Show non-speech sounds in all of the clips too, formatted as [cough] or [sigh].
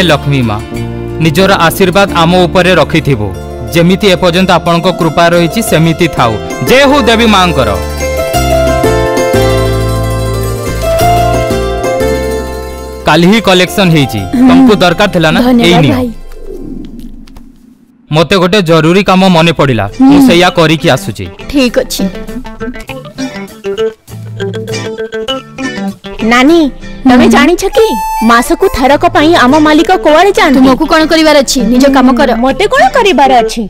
ହେ ଲକ୍ଷ୍ମୀ ମା ନିଜର ଆଶୀର୍ବାଦ ଆମ ଉପରେ ରଖିଥିବୁ ଯେମିତି ଏପର୍ଯ୍ୟନ୍ତ ଆପଣଙ୍କ କୃପା ରହିଛି ସେମିତି ଥାଉ ଜୟ ହଉ ଦେବୀ ମାଙ୍କର କାଲି ହିଁ କଲେକ୍ସନ ହେଇଛି ତମକୁ ଦରକାର ଥିଲା ନା ହେଇନି ମୋତେ ଗୋଟେ ଜରୁରୀ କାମ ମନେ ପଡ଼ିଲା ମୁଁ ସେଇଆ କରିକି ଆସୁଛି ଠିକ ଅଛି ନାନୀ তুমি জানিছ কি মাসকু থরক পাই আম মালিক কোয়াড়ে যান তুমকু কোন করিবার আছে নিজ কাম কর মতে কোন করিবার আছে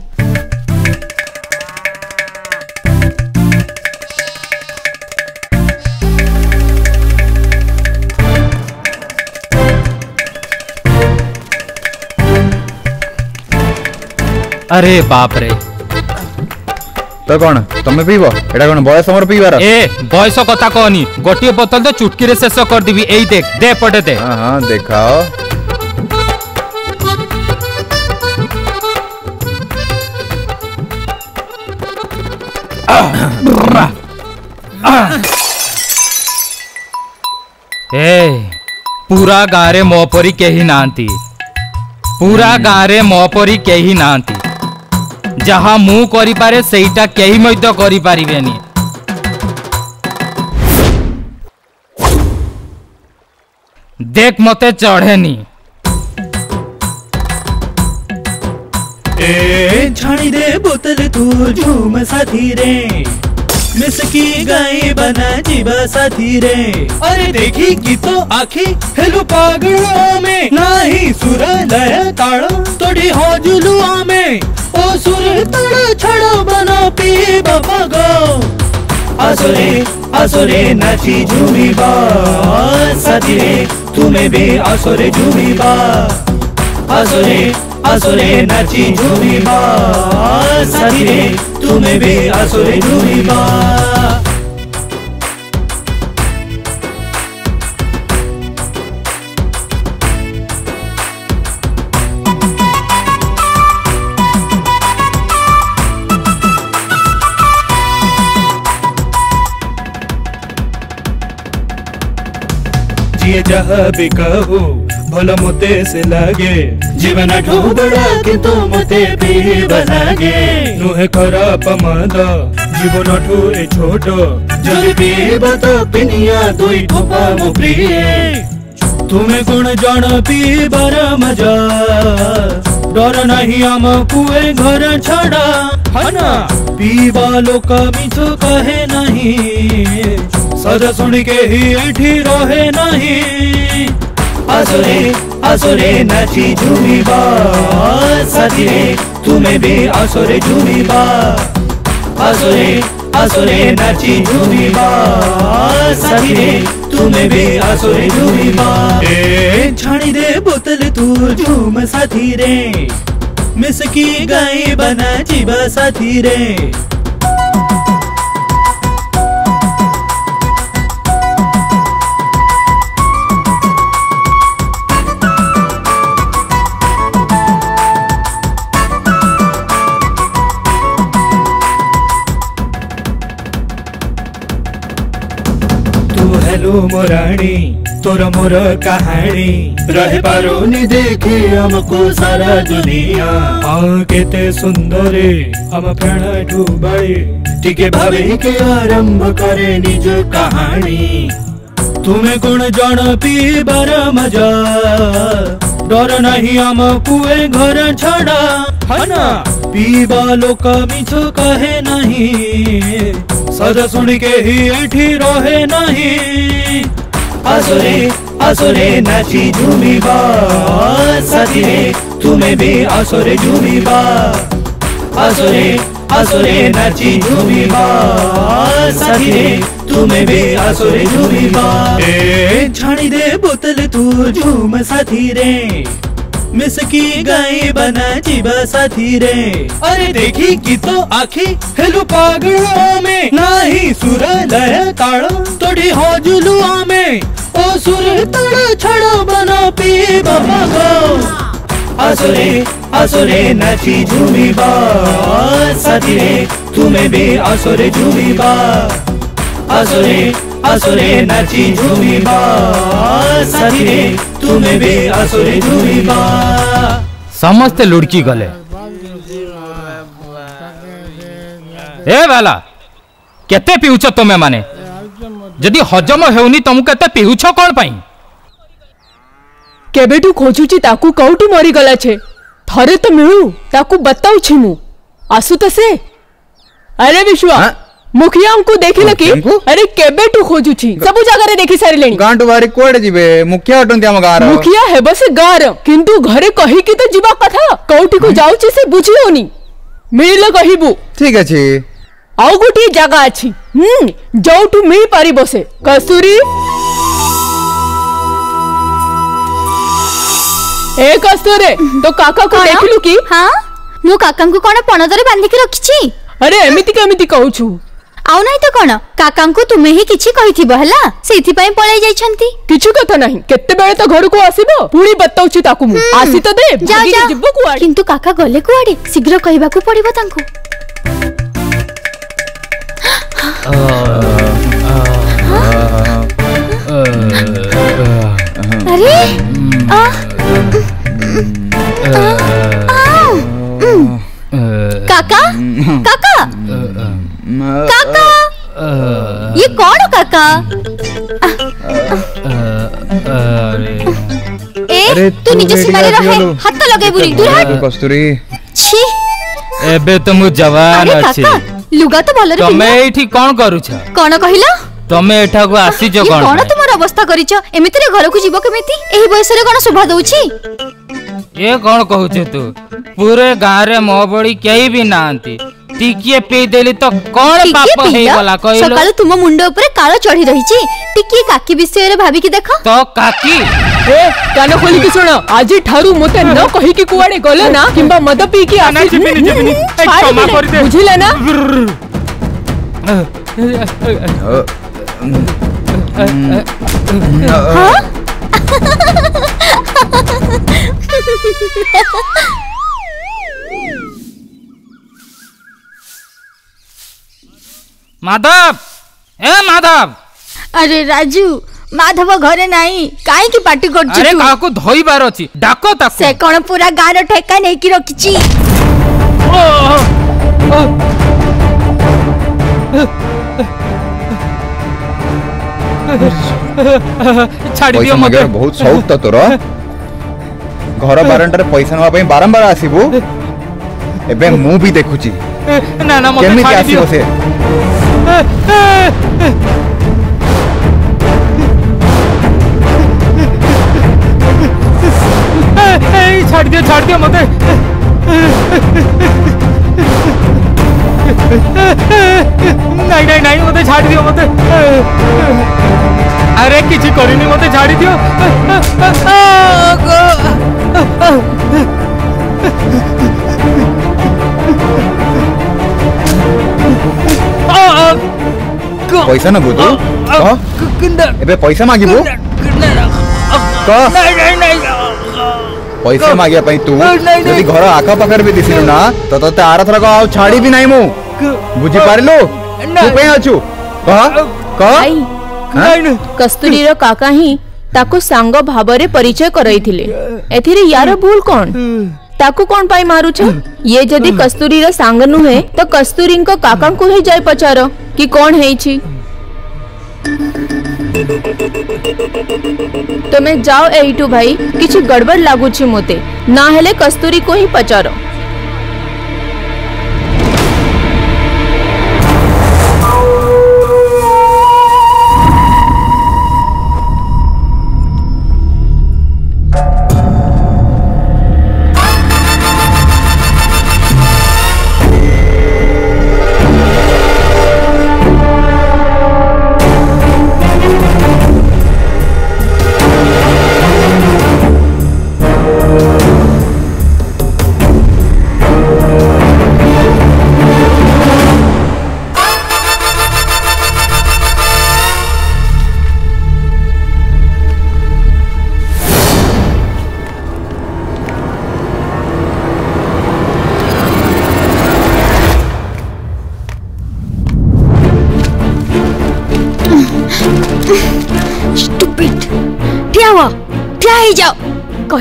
अरे बाप रे तो कौन तुम्हें पीब एटा कौन बयस मोर पीबार ए बयस कथा कहनी गोटियो बोतल तो चुटकी रे शेष कर दिबी एई देख दे पटे दे हां हां देखाओ ए पूरा गारे मोपरी केही नांती पूरा गारे मोपरी केही नांती जहाँ ମୁଁ से ସେଇଟା କେହି ମଧ୍ୟ କରିପାରିବେନି ए झाड़ी दे बोतल तू झूम साथी रे मिस की गाय बना जीवा साथी रे अरे देखी की तो आखी हेलो पागलों में नहीं ही सुर लय ताड़ो तोड़ी हो जुलुआ में असुरी तड़े छड़ो बनो पी बबगो असुरे असुरे नची झूमी बा सतिरे तुम्हें भी असुरे झूमी बा असुरे असुरे नची झूमी बा सतिरे तुम्हें भी असुरे झूमी बा लिए जहाँ भी कहो भोलो मुते से लगे जीवन ढूबड़ा कि तो मुते भी बनागे है खराब माद जीवन ঠুরে छोटो जल পিব बता तो पिनिया দুই ठोपा মো तुम्हें তুমি जाना पी बारा मजा डर नहीं आम कुए घर छड़ा ना पी हना का कमिच कहे नहीं सद सुन के ही एठी रहे नहीं आसुरे आसुरे नची झूमी बा साथी तुम्हें भी आसुरे झूमी बा आसुरे असुरे नाची झूमी सखी तुम्हें भी असुरे झूमी ए छाणी दे बोतल तू झूम साथी रे मिस की गाय बना जीवा साथी रे मोराणी तोर मोर कहानी रह पारुनी देखी हमको सारा दुनिया हाँ केते सुंदर हम प्राण डूबाई टिके भावे के आरंभ करे निज कहानी तुम्हें गुण जान बार मजा डर नहीं हम कुए घर छड़ा हना हाँ पी पीबा का मिछ कहे नहीं सज सुन के ही ऐठी रहे नहीं असुरे असुरे नची झूमी साथीरे तुम्हें भी असुरे झूमी असुरे असुरे नची झूमी साथीरे तुम्हें भी असुरे झूमी ए छाणी दे बोतल तू झूम साथी रे मिसकी गई बना जीवा साथी रे अरे देखी की तो आखी हेलो पागलो में ना ही सुर लय ताड़ो तोड़ी हो जुलुआ में ओ सुर तड़ छड़ो बनो पी बाबा गो असुरे असुरे नची झूमी बा साथी रे तुम्हें भी असुरे झूमी बा असुरे असुरे नाची झुमी बा साथी भी असुरे झुमी समस्त लुड़की गले ए वाला केते पिउछ तुमे माने जदि हजम हेउनी तुम केते पिउछ कोन पई केबेटू खोजुची ताकू कौटी मरी गला छे थरे तो मिलू ताकू बताऊ छी मु आसु तसे तो अरे विश्वा हाँ? ମୁଖିଆ ଆମକୁ ଦେଖିଲ କି ଆରେ କେବେଠୁ ଖୋଜୁଛି ସବୁ ଜାଗାରେ ଦେଖି ସାରିଲେଣି ଗାଁଠୁ ବାହାରି କୁଆଡେ ଯିବେ ମୁଖିଆ ଅଟନ୍ତି ଆମ ଗାଁର ମୁଖିଆ ହେବ ସେ ଗାଁର କିନ୍ତୁ ଘରେ କହିକି ତ ଯିବା କଥା କୋଉଠିକୁ ଯାଉଛି ସେ ବୁଝି ହଉନି ମିଳିଲେ କହିବୁ ଠିକ ଅଛି ଆଉ ଗୋଟିଏ ଜାଗା ଅଛି ହୁଁ ଯୋଉଠୁ ମିଳିପାରିବ ସେ କସୁରୀ ଏ କସ୍ତରେ ତୋ କାକାକୁ ଦେଖିଲୁ କି ହଁ ମୁଁ କାକାଙ୍କୁ କଣ ପଣତରେ ବାନ୍ଧିକି ରଖିଛି ଆରେ ଏମିତି କେମିତି କହୁଛୁ ଆଉ ନାହିଁ ତ କ'ଣ କାକାଙ୍କୁ ତୁମେ ହିଁ କିଛି କହିଥିବ ହେଲା ସେଇଥିପାଇଁ ପଳେଇ ଯାଇଛନ୍ତି কিছু কথা ନାହିଁ କେତେବେଳେ ତ ଘରକୁ ଆସିବ ପୁଣି ବତାଉଛି ତାକୁ ମୁଁ ଆସି ତ ଦେ ଯାଅ, ଭାଗିକି ଯାଅ। ଯିବ କୁଆଡ଼େ କିନ୍ତୁ କାକା ଗଲେ କୁଆଡେ ଶୀଘ୍ର କହିବାକୁ ପଡିବ ତାଙ୍କୁ ଆରେ ଆ, ଆ, ଆ, ଆ, ଆ, काका काका काका ये कौन है काका ए तू नीचे निजे सुमारे रहे हाथ तो लगे बुरी दूर हट कस्तूरी छी एबे तो मु जवान अछि लुगा तो भलरे तमे एठी कोन करूछ कोन कहिला ତମେ अवस्था करी छ କଣ रे घर को ଏମିତିରେ ଘରକୁ एही କେମିତି रे ବୟସରେ शोभा दउ छी ए कौन कह तू पूरे गाँव रे मो बड़ी कई भी नांती टिकिए पी देली तो कौन बाप तुम मुंडो चढ़ी रही छी काकी विषय भाभी के देखो तो काकी ए कान खोली के सुनो आज ठारू मते न कहि के कुवाड़े गलो ना किंबा मद पी के आसी छी जमीनी जमीनी ए क्षमा कर दे बुझी ले ना हां [laughs] [laughs] माधव ए माधव अरे राजू ମାଧବ ଘରେ ନାହିଁ କାହିଁକି ପାଟି କରୁଛୁ ଆରେ କାହାକୁ ଧୋଇବାର ଅଛି ଡାକ ତାକୁ ସେ କଣ ପୁରା ଗାଁର ଠେକା ନେଇକି ରଖିଛି ଛାଡି ଦିଅ ମୋତେ ବହୁତ ସଉକ ତ ତୋର ঘর বারান্ডারে পয়সা নেওয়া পাই বারম্বার আসিবু এবে মু বি দেখুছি না না মতে কেমিতে আসিব সে এই ছাড় দিও ছাড় দিও মতে नहीं नहीं नहीं मुझे छाड़ दियो मुझे আরে কিছু করিনি মতে ছাড়ি দিও পয়সা নবু তু এবে পয়সা মাগিবু পয়সা মাগিয়া পাই তু যদি ঘর আখ পাখরে বি দিছিলু না তো তোতে আর থরক আউ ছাড়িবি নাই মু বুঝি পারিলু তু পেই আছু কহ কহ कस्तूरी काका ही ताको सांग भाव परिचय करे यार भूल कौन ताको कौन पाई मारू छ ये जदि कस्तूरी सांग नुहे तो कस्तूरी काका को ही जाए पचार कि कौन है तुम्हें तो जाओ एटू भाई किसी गड़बड़ लगुच मोते ना कस्तूरी को ही पचार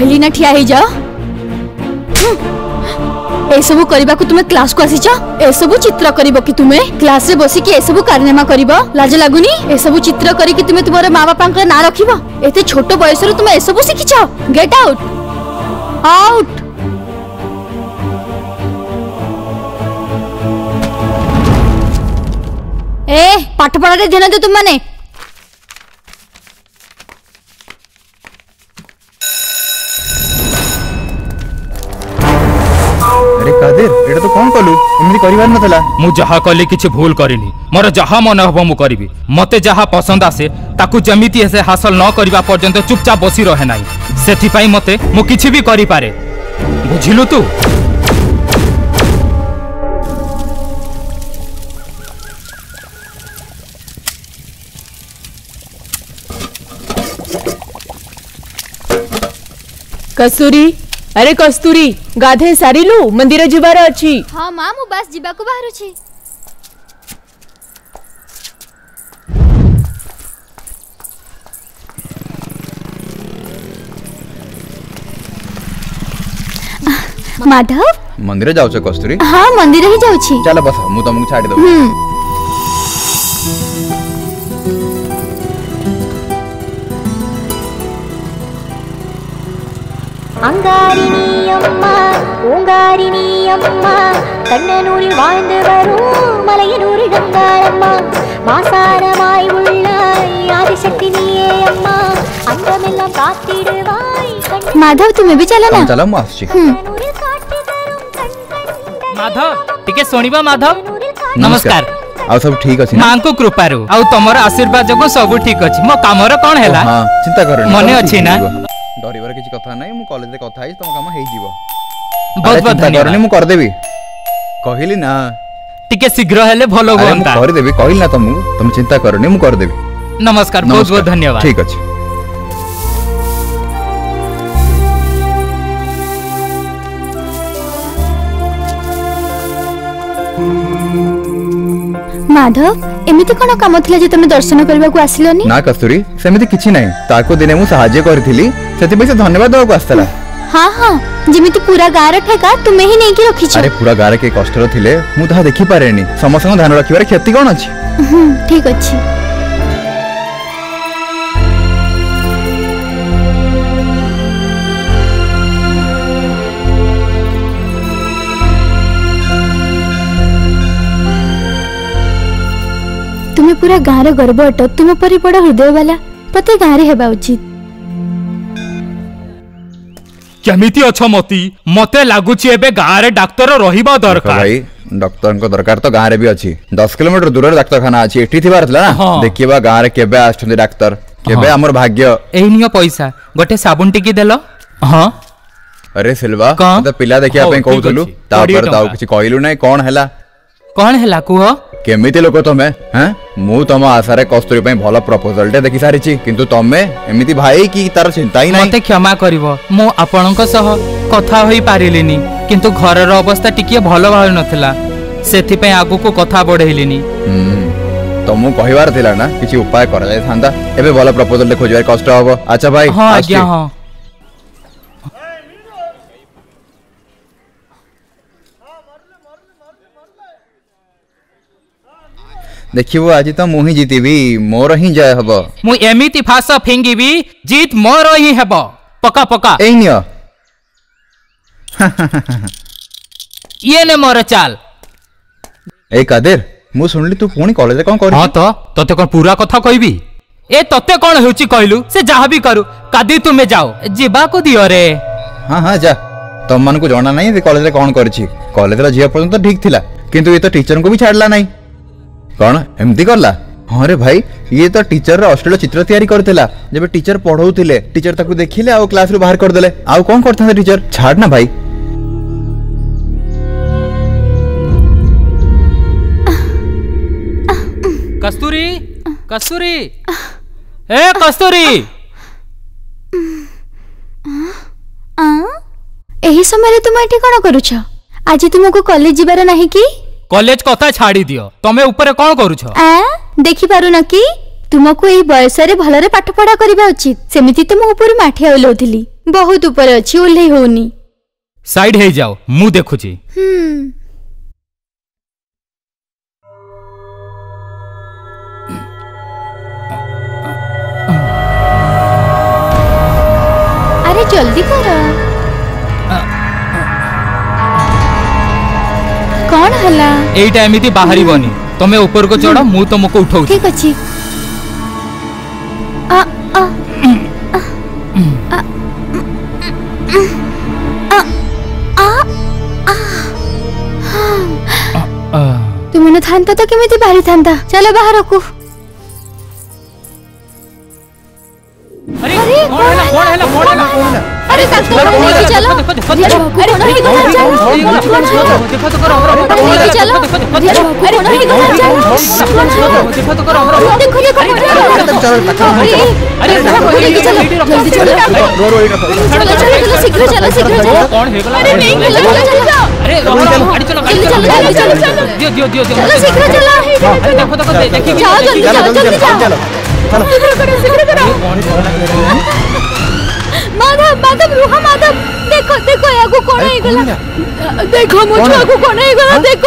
कहली ना ठिया हो जाओ ଏସବୁ କରିବାକୁ ତୁମେ କ୍ଲାସକୁ ଆସିଛ ଏସବୁ ଚିତ୍ର କରିବ କି ତୁମେ କ୍ଲାସରେ ବସିକି ଏସବୁ କାରନାମା କରିବ ଲାଜ ଲାଗୁନି ଏସବୁ ଚିତ୍ର କରିକି ତୁମେ ତୁମର ମା ବାପାଙ୍କ ନାଁ ରଖିବ ଏତେ ଛୋଟ ବୟସରୁ ତୁମେ ଏସବୁ ଶିଖିଛ ଗେଟ୍ ଆଉଟ୍ ଆଉଟ୍ ଏ ପାଠପଢ଼ାରେ ଧ୍ୟାନ ଦିଅ ତୁମମାନେ ନଥିଲା ମୁଁ ଯାହା କଲି କିଛି ଭୁଲ କରିନି ମୋର ଯାହା ମନେ ହେବ ମୁଁ କରିବି ମୋତେ ଯାହା ପସନ୍ଦ ଆସେ ତାକୁ ଯେମିତି ହେସେ ହାସଲ ନ କରିବା ପର୍ଯ୍ୟନ୍ତ ଚୁପଚାପ ବସି ରହେ ନାହିଁ ସେଥିପାଇଁ ମୋତେ ମୁଁ କିଛି ବି କରିପାରେ ବୁଝିଲୁ ତୁ कसूरी अरे कस्तूरी गाधे सारिलु मंदिर जीवार अछि हां मां मु बस जीवा को बाहर छी माधव मंदिर जाऊ छ कस्तूरी हां मंदिर ही जाऊ छी चलो बस मु तुमको छाड़ दऊ ஓங்காரினி அம்மா ஓங்காரினி அம்மா கண்ணனூரில் வாழ்ந்து வரும் மலையனூரில் கங்காளம்மா மாசாரமாய் உள்ளாய் ஆதிசக்தி நீயே அம்மா அங்கமெல்லாம் காத்திடுவாய் माधव तुम्हें भी चला ना चलो मासी माधव टिके सुनिबा माधव नमस्कार ଆଉ ସବୁ ଠିକ ଅଛି ମାଙ୍କ କୃପାରୁ ଆଉ ତମର ଆଶୀର୍ବାଦ ଯୋଗୁଁ ସବୁ ଠିକ ଅଛି ମୋ କାମର କଣ ହେଲା ଚିନ୍ତା କର ମନେ ଅଛି ନା डरबार किसी कथा ना मुझे कलेज कथा तुम कम हो करदेवि कहली ना टिके शीघ्र हेले भल होता करदेवि कहली ना तुमको तुम चिंता करनी मुझे करदेवि नमस्कार बहुत बहुत धन्यवाद ठीक अच्छे माधव এমিতি কোন কাম থিলা যে তুমি দর্শন করিবাকু আসিলনি না কস্তুরি সেমিতি কিছি নাই তাকো দিনে মু সাহায্য করিথিলি সেতি সে ধন্যবাদ দেবাকু আসতলা হ্যাঁ হ্যাঁ যেমিতি পুরা গাঁর ঠেকা তুমি হি নেইকি রাখিছ আরে পুরা গাঁর কে কষ্টর থিলে মু তা দেখি পারেনি সমসং ধান রাখিবার ক্ষতি কোন আছে ঠিক আছে তুমি পুরা গাঁর গর্ব অট তুম পরি বড় হৃদয়বালা তোতে গাঁরে হওয়া উচিত কেমিতি অছ মতি মতে লাগুছি এবে গাঁরে ডাক্তার রহিবা দরকার ভাই ଡକ୍ଟରଙ୍କ ଦରକାର ତ ଗାଁରେ ବି ଅଛି ଦଶ କିଲୋମିଟର ଦୂରରେ ଡାକ୍ତରଖାନା ଅଛି ଏଠି ଥିବାର ଥିଲା ନା ଦେଖିବା ଗାଁରେ କେବେ ଆସୁଛନ୍ତି ଡାକ୍ତର କେବେ ଆମର ଭାଗ୍ୟ ଏଇ ନିଅ ପଇସା ଗୋଟେ ସାବୁନ ଟିକେ ଦେଲ ହଁ ଆରେ ସିଲଭା ତ ପିଲା ଦେଖିବା ପାଇଁ କହୁଥିଲୁ ତାପରେ ତ ଆଉ କିଛି କହିଲୁ ନାହିଁ କ'ଣ ହେଲା କଣ ହେଲା କୁହ କେମିତି ଲୋକ ତମେ ହାଁ ମୁଁ ତମ ଆଶାରେ କସ୍ତୁରୀ ପାଇଁ ଭଲ ପ୍ରପୋଜାଲଟେ ଦେଖି ସାରିଛି କିନ୍ତୁ ତମେ ଏମିତି ଭାଇ କି ତାର ଚିନ୍ତା ହିଁ ନାହିଁ ମତେ କ୍ଷମା କରିବ ମୁଁ ଆପଣଙ୍କ ସହ କଥା ହୋଇ ପାରିଲିନି କିନ୍ତୁ ଘରର ଅବସ୍ଥା ଟିକିଏ ଭଲ ଭାବି ନଥିଲା ସେଥିପାଇଁ ଆଗକୁ କଥା ବଢ଼େଇଲିନି ତମକୁ କହିବାର ଥିଲା ନା କିଛି ଉପାୟ କରାଯାଇଥାନ୍ତା ଏବେ ଭଲ ପ୍ରପୋଜାଲଟେ ଖୋଜିବାରେ କଷ୍ଟ ହବ ଆଚ୍ଛା ଭାଇ ହଁ ଆଜ୍ଞା ହଁ ଦେଖିବୁ ଆଜି ତ ମୁଁ ହିଁ ଜିତିବି ମୋର ହିଁ ଜୟ ହେବ ମୁଁ ଏମିତି ଫାସ ଫିଙ୍ଗିବି ଜିତ ମୋର ହିଁ ହେବ ପକା ପକା ଏଇ ନିଅ ଇଏ ନେ ମୋର ଚାଲ ଏଇ କାଦେର ମୁଁ ଶୁଣିଲି ତୁ ପୁଣି କଲେଜରେ କ'ଣ କରୁ ହଁ ତ ତତେ କ'ଣ ପୁରା କଥା କହିବି ଏ ତତେ କ'ଣ ହେଉଛି କହିଲୁ ସେ ଯାହା ବି କରୁ କାଦି ତୁମେ ଯାଅ ଯିବାକୁ ଦିଅ ରେ ହଁ ହଁ ଯା ତମମାନଙ୍କୁ ଜଣା ନାହିଁ କଲେଜରେ କ'ଣ କରିଛି କଲେଜର ଝିଅ ପର୍ଯ୍ୟନ୍ତ ଠିକ୍ ଥିଲା କିନ୍ତୁ ଏ ତ ଟିଚରଙ୍କୁ ବି ଛାଡ଼ିଲା ନାହିଁ କ'ଣ ଏମିତି କଲା ହଁ ରେ ଭାଇ ଇଏ ତ ଟିଚରର ଅଶ୍ଳୀଳ ଚିତ୍ର ତିଆରି କରିଥିଲା ଯେବେ ଟିଚର ପଢ଼ଉଥିଲେ ଟିଚର ତାକୁ ଦେଖିଲେ ଆଉ କ୍ଲାସରୁ ବାହାର କରିଦେଲେ ଆଉ କ'ଣ କରିଥାନ୍ତେ ଟିଚର ଛାଡ଼ ନା ଭାଇ कस्तूरी कस्तूरी ए कस्तूरी ଏହି ସମୟରେ ତୁମେ ଏଠି କ'ଣ କରୁଛ ଆଜି ତୁମକୁ କଲେଜ ଯିବାର ନାହିଁ କି कलेज कता छाड़ी दियो तमे ऊपर कोन करू छ आ देखि पारु ना कि तुमको ए वयस रे भल रे पाठ पढा करबा उचित सेमिति तुम ऊपर माठिया ओलोथली बहुत उपर अछि ओले होनी साइड हे जाओ मु देखु छी हम्म अरे जल्दी करो ହେଲା ଏଇଟା ଏମିତି ବାହାରିବନି ତମେ ଉପରକୁ ଚଢ ମୁଁ ତମକୁ ଉଠଉଛି ଠିକ ଅଛି তুমি ନଥାନ୍ତା ତ କେମିତି ବାହାରିଥାନ୍ତା ଚାଲ ବାହାରକୁ ଆରେ କଣ ହେଲା କଣ ହେଲା କଣ ହେଲା अरे तक तो हम लेके चलो अरे नहीं गोला चलो देखो तो करो हमरा हम लेके चलो अरे नहीं गोला चलो देखो तो करो हमरा देखो देखो चलो अरे लेके चलो जल्दी चलो रो रो इधर चलो चलो चलो शीघ्र चलो शीघ्र चलो कौन है गोला अरे नहीं गोला चलो अरे रो रो गाड़ी चलो गाड़ी चलो चलो चलो दियो दियो दियो चलो शीघ्र चलो अरे देखो देखो देखिए जाओ जल्दी चलो जल्दी चलो चलो शीघ्र करो शीघ्र करो ମ୍ୟାଡାମ ରୁହ ମ୍ୟାଡାମ ଦେଖ ଦେଖ ୟାକୁ କଣ ହେଇଗଲା ଦେଖ ମୋ ଛୁଆକୁ କଣ ହେଇଗଲା ଦେଖ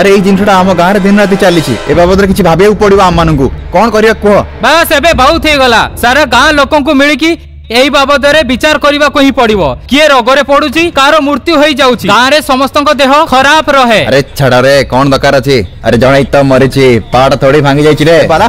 ଆରେ ଏଇ ଜିନିଷଟା ଆମ ଗାଁରେ ଦିନ ରାତି ଚାଲିଛି ଏ ବାବଦରେ କିଛି ଭାବିବାକୁ ପଡିବ ଆମ ମାନଙ୍କୁ କଣ କରିବା କୁହ ବାସ ଏବେ ବହୁତ ହେଇଗଲା ସାରା ଗାଁ ଲୋକଙ୍କୁ ମିଳିକି ଏଇ ବାବଦରେ ବିଚାର କରିବାକୁ ହିଁ ପଡିବ କିଏ ରୋଗରେ ପଡୁଛି କାହାର ମୃତ୍ୟୁ ହେଇଯାଉଛି ଗାଁରେ ସମସ୍ତଙ୍କ ଦେହ ଖରାପ ରହେ ଆରେ ଛାଡ଼ରେ କଣ ଦରକାର ଅଛି ଆରେ ଜଣେ ତ ମରିଛି ପାହାଡ ଥୋଡି ଭାଙ୍ଗି ଯାଇଛି ରେ ପାରା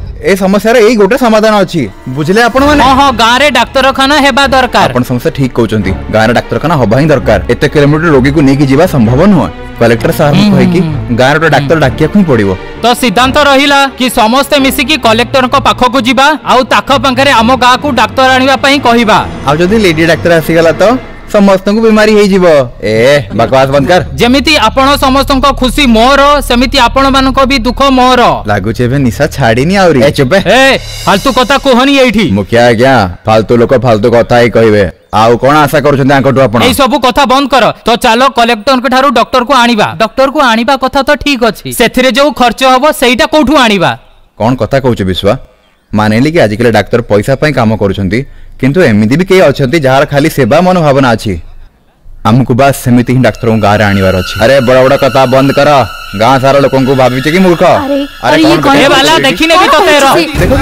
ए समस्या रे एई गोटे समाधान अछि बुझले आपण माने हां हां गारे डाक्टरखाना हेबा दरकार आपण समस्या ठीक कहउचंती गारे डाक्टरखाना होबा दरकार एते किलोमीटर रोगी को नेकी जीवा संभव न हो कलेक्टर साहब को कहि कि गारे तो डाक्टर डाकिया को पड़िबो तो सिद्धांत रहिला कि समस्त मिसी कि कलेक्टर को पाखो को जीवा आउ ताखो पंखरे आमो गा को डाक्टर आनिबा पई कहिबा आउ जदी लेडी डाक्टर आसी गला तो ସମସ୍ତଙ୍କୁ ବିମାରୀ ହେଇଯିବ ଏ ବକବାସ ବନ୍ଦ କର ଯେମିତି ଆପଣ ସମସ୍ତଙ୍କ ଖୁସି ମୋର ସେମିତି ଆପଣମାନଙ୍କ ବି ଦୁଃଖ ମୋର ଲାଗୁଛି ଏବେ ନିଶା ଛାଡିନି ଆହୁରି ଏ ଚୁପେ ଏ ଫାଲତୁ କଥା କୁହନି ଏଇଠି ମୁଖିଆ ଆଜ୍ଞା ଫାଲତୁ ଲୋକ ଫାଲତୁ କଥା ହିଁ କହିବେ ଆଉ କଣ ଆଶା କରୁଛନ୍ତି ଆଙ୍କଠୁ ଆପଣ ଏଇ ସବୁ କଥା ବନ୍ଦ କର ତ ଚାଲ କଲେକ୍ଟରଙ୍କ ଠାରୁ ଡକ୍ଟରକୁ ଆଣିବା ଡକ୍ଟରକୁ ଆଣିବା କଥା ତ ଠିକ ଅଛି ସେଥିରେ ଯୋଉ ଖର୍ଚ୍ଚ ହବ ସେଇଟା କୋଉଠୁ ଆଣିବା କଣ କଥା କହୁଛୁ ବିଶ୍ଵା ମାନିଲି କି ଆଜିକାଲି ଡାକ୍ତର ପଇସା ପାଇଁ କାମ କରୁଛନ୍ତି କିନ୍ତୁ ଏମିତି ବି କେହି ଅଛନ୍ତି ଯାହାର ଖାଲି ସେବା ମନୋଭାବନା ଅଛି आमको बास सेमिति ही डाक्टर गाँव आणवार अच्छे अरे बड़ बड़ कथा बंद कर गाँ सारा लोक भावी कि मूर्ख अरे अरे ये कहे वाला देखि नेबी तो तेरो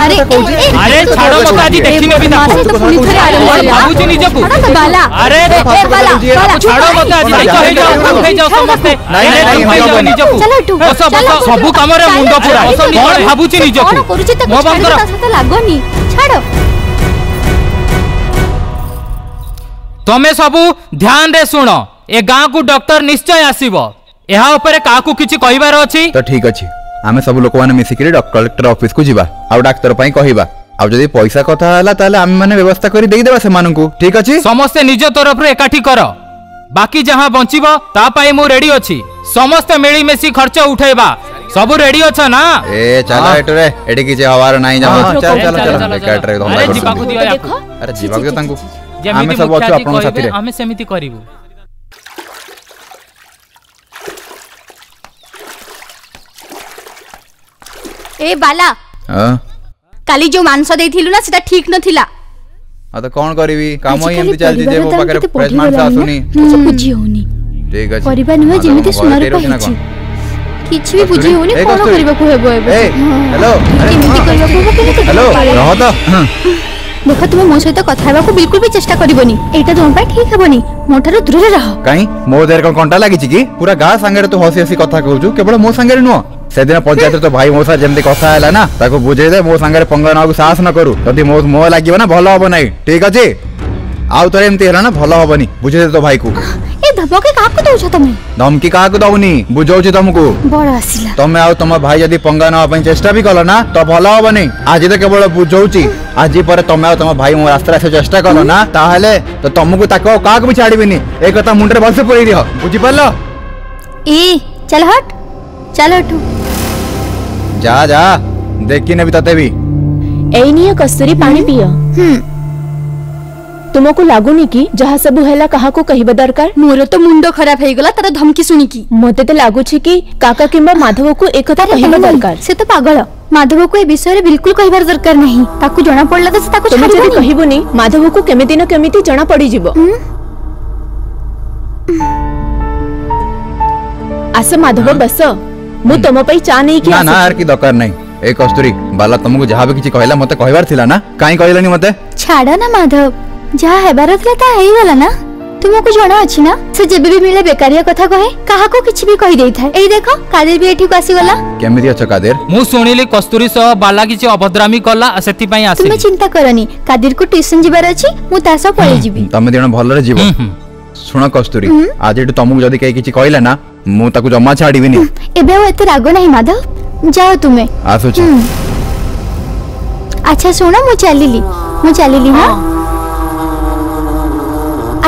अरे अरे छाड़ो मको आज देखि नेबी ना तो पुनी थरे आरे मोर बाबू जी निज को बाला अरे ए बाला छाड़ो मको आज देखि हे जाओ हे जाओ समस्ते नहीं नहीं हे जाओ निज को चलो टू बस बस सब काम रे मुंड पूरा कोन भाबू जी निज को मो बाप कर लागोनी छाड़ो ତମେ ସବୁ ଧ୍ୟାନରେ ଶୁଣ ଏ ଗାଁକୁ ଡକ୍ଟର ନିଶ୍ଚୟ ଆସିବ ଏହା ଉପରେ କାହାକୁ କିଛି କହିବାର ଅଛି ତ ଠିକ୍ ଅଛି ଆମେ ସବୁ ଲୋକମାନେ ମିଶିକିରି କଲେକ୍ଟର ଅଫିସକୁ ଯିବା ଆଉ ଡାକ୍ତର ପାଇଁ କହିବା ଆଉ ଯଦି ପଇସା କଥା ହେଲା ତାହେଲେ ଆମେମାନେ ବ୍ୟବସ୍ଥା କରି ଦେଇଦେବା ସେମାନଙ୍କୁ ଠିକ୍ ଅଛି ସମସ୍ତେ ନିଜ ତରଫରୁ ଏକାଠି କର ବାକି ଯାହା ବଞ୍ଚିବ ତା ପାଇଁ ମୁଁ ରେଡି ଅଛି ସମସ୍ତେ ମିଳିମିଶି ଖର୍ଚ୍ଚ ଉଠେଇବା ସବୁ ରେଡି ଅଛ ନା ଏ ଚାଲ ଏଠାରେ ଏଠି କିଛି ହବାର ନାହିଁ ଚାଲ ଚାଲ ଚାଲ ଏକାଠାରେ ଧନ୍ଦା କରୁଛନ୍ତି ଆରେ ଯିବାକୁ ଦିଅ ତାଙ୍କୁ ଆମେ ସବୁ ଅଛୁ ଆପଣଙ୍କ ସାଥିରେ ଆମେ ସେମିତି କରିବୁ ଏ ବାଲା କାଲି ଯୋଉ ମାଂସ ଦେଇଥିଲୁ ନା ସେଟା ଠିକ ନଥିଲା ଆଉ ତ କଣ କରିବି କାମ ହିଁ ଏମିତି ଚାଲିଛି ଯେ ମୋ ପାଖରେ ଫ୍ରେଶ ମାଂସ ଆସୁନି ବୁଝି ହଉନି ଠିକ ଅଛି ପରିବା ନୁହେଁ ଯେମିତି ସୁନାର ପାଇଛି କିଛି ବି ବୁଝି ହଉନି କଣ କରିବାକୁ ହେବ ଏବେ ହ୍ୟାଲୋ କେମିତି କରିବାକୁ ହେବ କେମିତି ହ୍ୟାଲୋ ରହ ତ ଦେଖ ତୁମେ ମୋ ସହିତ କଥା ହେବାକୁ ବିଲକୁଲ ବି ଚେଷ୍ଟା କରିବନି ଏଇଟା ତୁମ ପାଇଁ ଠିକ ହେବନି ମୋ ଠାରୁ ଦୂରରେ ରହ କାଇଁ ମୋ ଦେହରେ କଣ କଣ୍ଟା ଲାଗିଛି କି ପୁରା ଗାଁ ସାଙ୍ଗରେ ତୁ ହସି ହସି କଥା କହୁଛୁ କେବଳ ମୋ ସାଙ୍ଗରେ ନୁହଁ ସେଦିନ ପଞ୍ଚାୟତରେ ତୋ ଭାଇ ମୋ ସାଙ୍ଗରେ ଯେମିତି କଥା ହେଲା ନା ତାକୁ ବୁଝେଇ ଦେ ମୋ ସାଙ୍ଗରେ ପଙ୍ଗ ନେବାକୁ ସାହସ ନ କରୁ ଯଦି ମୋ ମୋ ଲାଗିବ ନା ଭଲ ହବ ନାହିଁ ଠିକ ଅଛି ଆଉ ଥରେ ଏମିତି ହେଲା ନା ଭଲ ହବନି ବୁଝେଇ ଦେ ତୋ ଭାଇକୁ ଧମକି କାହାକୁ ଦଉଛ ତମେ ଧମକି କାହାକୁ ଦଉନି ବୁଝଉଛି ତମକୁ ବଡ ଆସିଲା ତମେ ଆଉ ତମ ଭାଇ ଯଦି ପଙ୍ଗା ନେବା ପାଇଁ ଚେଷ୍ଟା ବି କଲ ନା ତ ଭଲ ହବନି ଆଜି ତ କେବଳ ବୁଝଉଛି ଆଜି ପରେ ତମେ ଆଉ ତମ ଭାଇ ମୋ ରାସ୍ତାରେ ଆସିବାକୁ ଚେଷ୍ଟା କଲ ନା ତାହେଲେ ତ ତମକୁ ତାକୁ ଆଉ କାହାକୁ ବି ଛାଡିବିନି ଏ କଥା ମୁଣ୍ଡରେ ଭଲସେ ପୁରେଇ ଦିଅ ବୁଝିପାରିଲ ଏ ଚାଲ ହଟ ଚାଲ ହଟୁ ଯା ଯା ଦେଖିନେବି ତତେ ବି ଏଇ ନିଅ କସ୍ତୁରୀ ପାଣି ପିଅ ହୁଁ तुमको लगुनि कि जहाँ सब कहा को कहिबा दरकार मोर तो मुंड खराब हे गला तारा धमकी सुनी की मते तो लागु कि काका किंबा माधव को एक कथा दरकार से तो पगल माधव को ए विषय रे बिल्कुल कहिबार दरकार नहीं जना पड़ा तो से ताकू माधव को केमी न केमी जना पड़ी आस माधव बस मु हम्म। तुम पई चा नहीं कि ना ना यार की दरकार नहीं ए कस्तूरी बाला तुमको जहां भी किछि कहला मत कहबार थिला ना काई कहलानी मत छाड़ा ना माधव जहाँ हेबार ताईगला ना तुमको जना अच्छी ना से जब भी मिले बेकारिया कथा कहे कहा को किछ भी कहि देई था ए देखो कादर भी एठी को आसी गला केमिति अच्छा कादिर मु सुनिली कस्तूरी सह बाला किछ अभद्रामी कला सेति पई आसी तुमे चिंता करनी कादर को ट्यूशन जिबार अछि मु तासा पळे हम्म, जिबी तमे जण भलरे जिबो ଶୁଣ କସ୍ତୁରୀ ଆଜି ଏଠି ତମକୁ ଯଦି କେହି କିଛି କହିଲା ନା ମୁଁ ତାକୁ ଜମା ଛାଡ଼ିବିନି ଏବେ ଆଉ ଏତେ ରାଗ ନାହିଁ ମାଧବ ଯାଅ ତୁମେ ଆସୁଛି ଆଚ୍ଛା ଶୁଣ ମୁଁ ଚାଲିଲି ମୁଁ ଚାଲିଲି ହଁ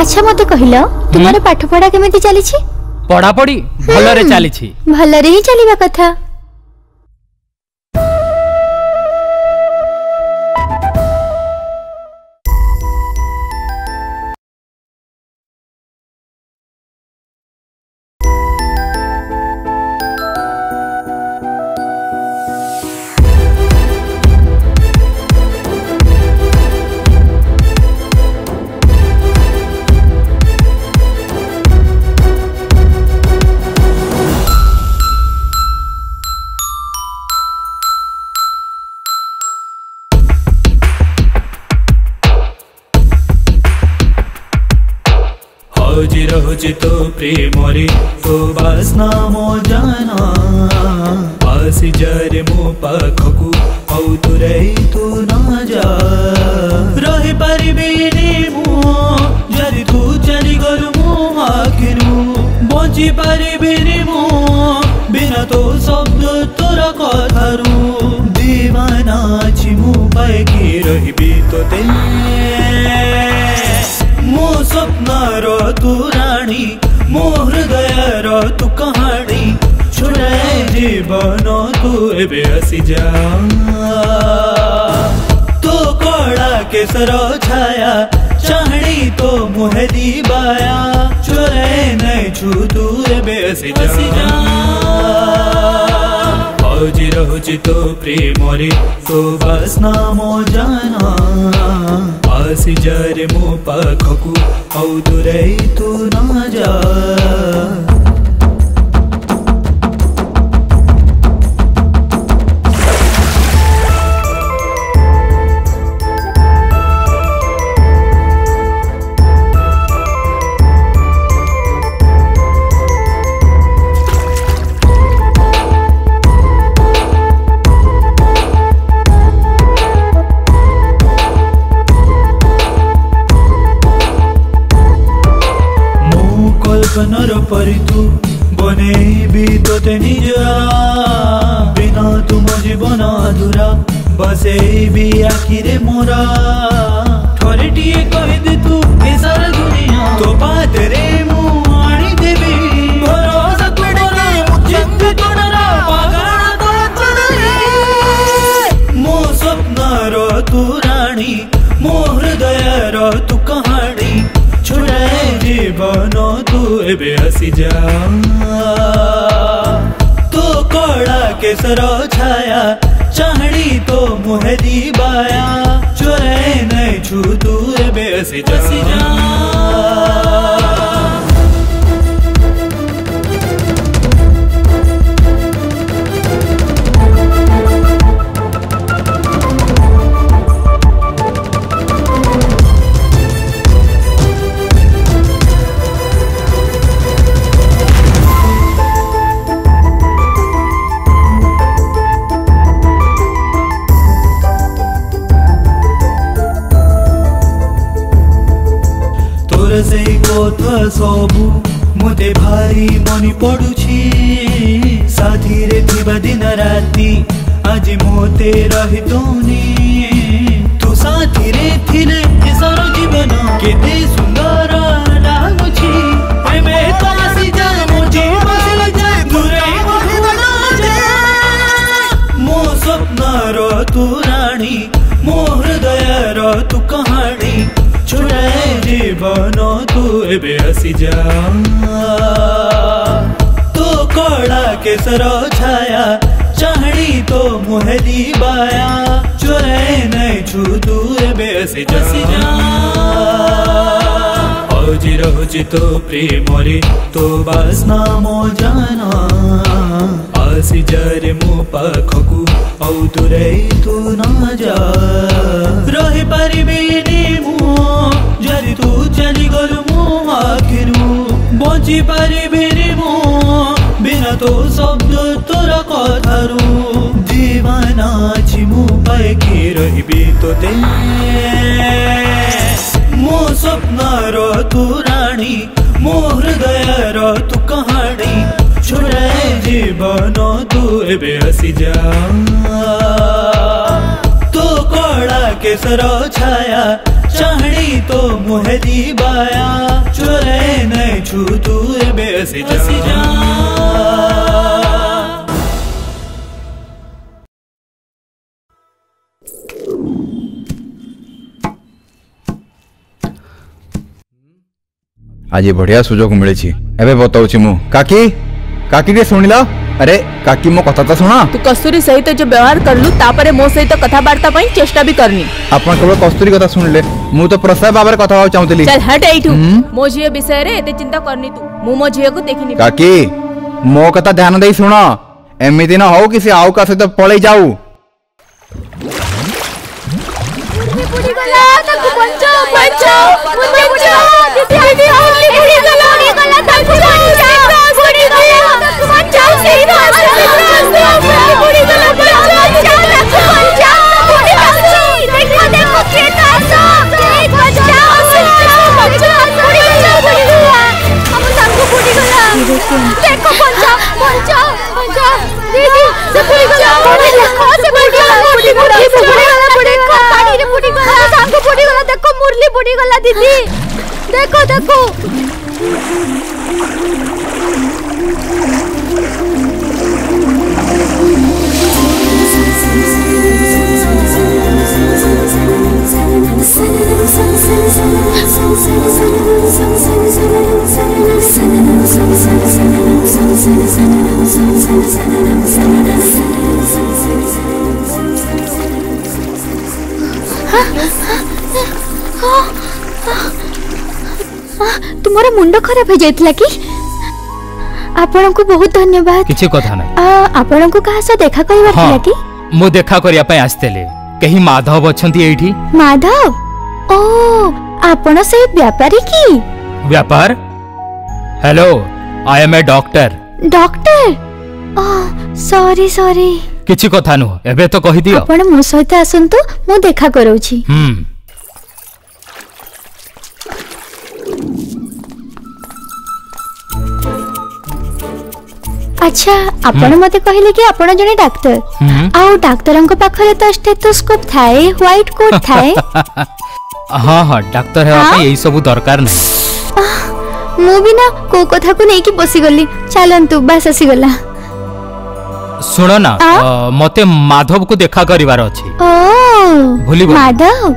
আচ্ছা মতে কহিল তোমার পাঠপড়া কেমিতি চালিছি পড়াপড়ি ভালরে চালিছি ভালরে হি চালিবা কথা तो प्रेमरे तो बस नाम जाना बस जर मो पाख को औ तो रही तो ना जा रहे परबे रे मो यदि तू चली गल मो आखिरु बची परबे रे मो बिना तो शब्द तोरा कथरु दीवाना छी मो पाए के रहबी तो ते ಮೋ ಸ್ವಪ್ನಾರೋ ತು ರಾಣಿ ಮೋ ಹೃದಯರೋ ತು ಕಹಾಣಿ छुड़ाए जीवन तू ए हसी जा तो कोड़ा के सरो छाया चाहणी तो मुहदी बाया चोरे नहीं छू दूर बेसी बसी रहुची तो प्रेमरे तो बस नामो जाना आसी जरे मो पाखकु औ दुरै तू ना जा নর পরি তু বনেইবি তোতে নিজা বিনা তুম জীবন আধুরা বাসেইবি আখিরে মোরা ঠরেটিয়ে बेहसिजा तो कोड़ा के सरो छाया चाहड़ी तो मुहरी बाया चोरे नहीं छू तू जा आसित तो प्रेमरे तो बस नाम जाना आसी जरे मो पाख को औ दूर तो ना जा रहे परबे ने मु जरे तू चली गल मु आखिरु बची परबे रे मु बिना तो शब्द तोरा कथरु दीवाना छि मु पाए के रहबे तो दे मो स्वप्न रो तू पानी मोर गया रो तू कहानी छुड़ाए जीवन तू एबे हसी जा तो कोड़ा के सरो छाया चाहड़ी तो मुहे दी बाया चुरे नहीं छू तू एबे हसी जा आज बढ़िया सुजोग मिली एवं बताऊँ काकी काकी के शुणिल अरे काकी मो कथा तो सुना तू कस्तूरी सहित जो व्यवहार कर लू तापर मो सहित तो कथा पई चेष्टा भी करनी आपन केवल कस्तूरी कथा शुणिले मु तो प्रसाद बाबर कथा हो चाहतली चल हट एठू मो जिए विषय रे एते चिंता करनी तू मु मो जिए को देखनी काकी मो कथा ध्यान दे सुनो एमिति दिन हो कि से आउ का से तो पळे जाऊ पूरी गला तक बचाओ बचाओ मुझे बचाओ दीदी दीदी देखो पंजाब पंजाब पंजाब दीदी से पूरी गला पूरी देखो से पूरी गला पूरी गला पूरी गला पूरी गला पानी रे पूरी गला साहब को पूरी गला देखो मुरली पूरी गला दीदी देखो देखो तुम्हारा मुंड खराब हो जाता कि को बहुत धन्यवाद कथा ना आपण को कहा देखा हाँ, कि मु देखा माधव अछंती माधव ଆପଣ ସେହି ବ୍ୟାପାରୀ କି ବ୍ୟାପାର hello I am a doctor doctor sorry sorry କିଛି କଥା ନୁହଁ ଏବେ ତ କହିଦିଅ ଆପଣ ମୋ ସହିତ ଆସନ୍ତୁ ମୁଁ ଦେଖା କରାଉଛି ହୁଁ ଆଚ୍ଛା ଆପଣ ମୋତେ କହିଲେ କି ଆପଣ ଜଣେ ଡାକ୍ତର ଆଉ ଡାକ୍ତରଙ୍କ ପାଖରେ ତ ଷ୍ଟେଥୋସ୍କୋପ ଥାଏ ହ୍ୱାଇଟ କୋଟ୍ ଥାଏ हाँ हाँ डाक्टर है हाँ? यही सब दरकार नहीं मूवी ना को को था को नहीं कि बसी गली चालन तू बस ऐसी गला सुनो ना हाँ? मते माधव को देखा करी बार अछि ओ भुली माधव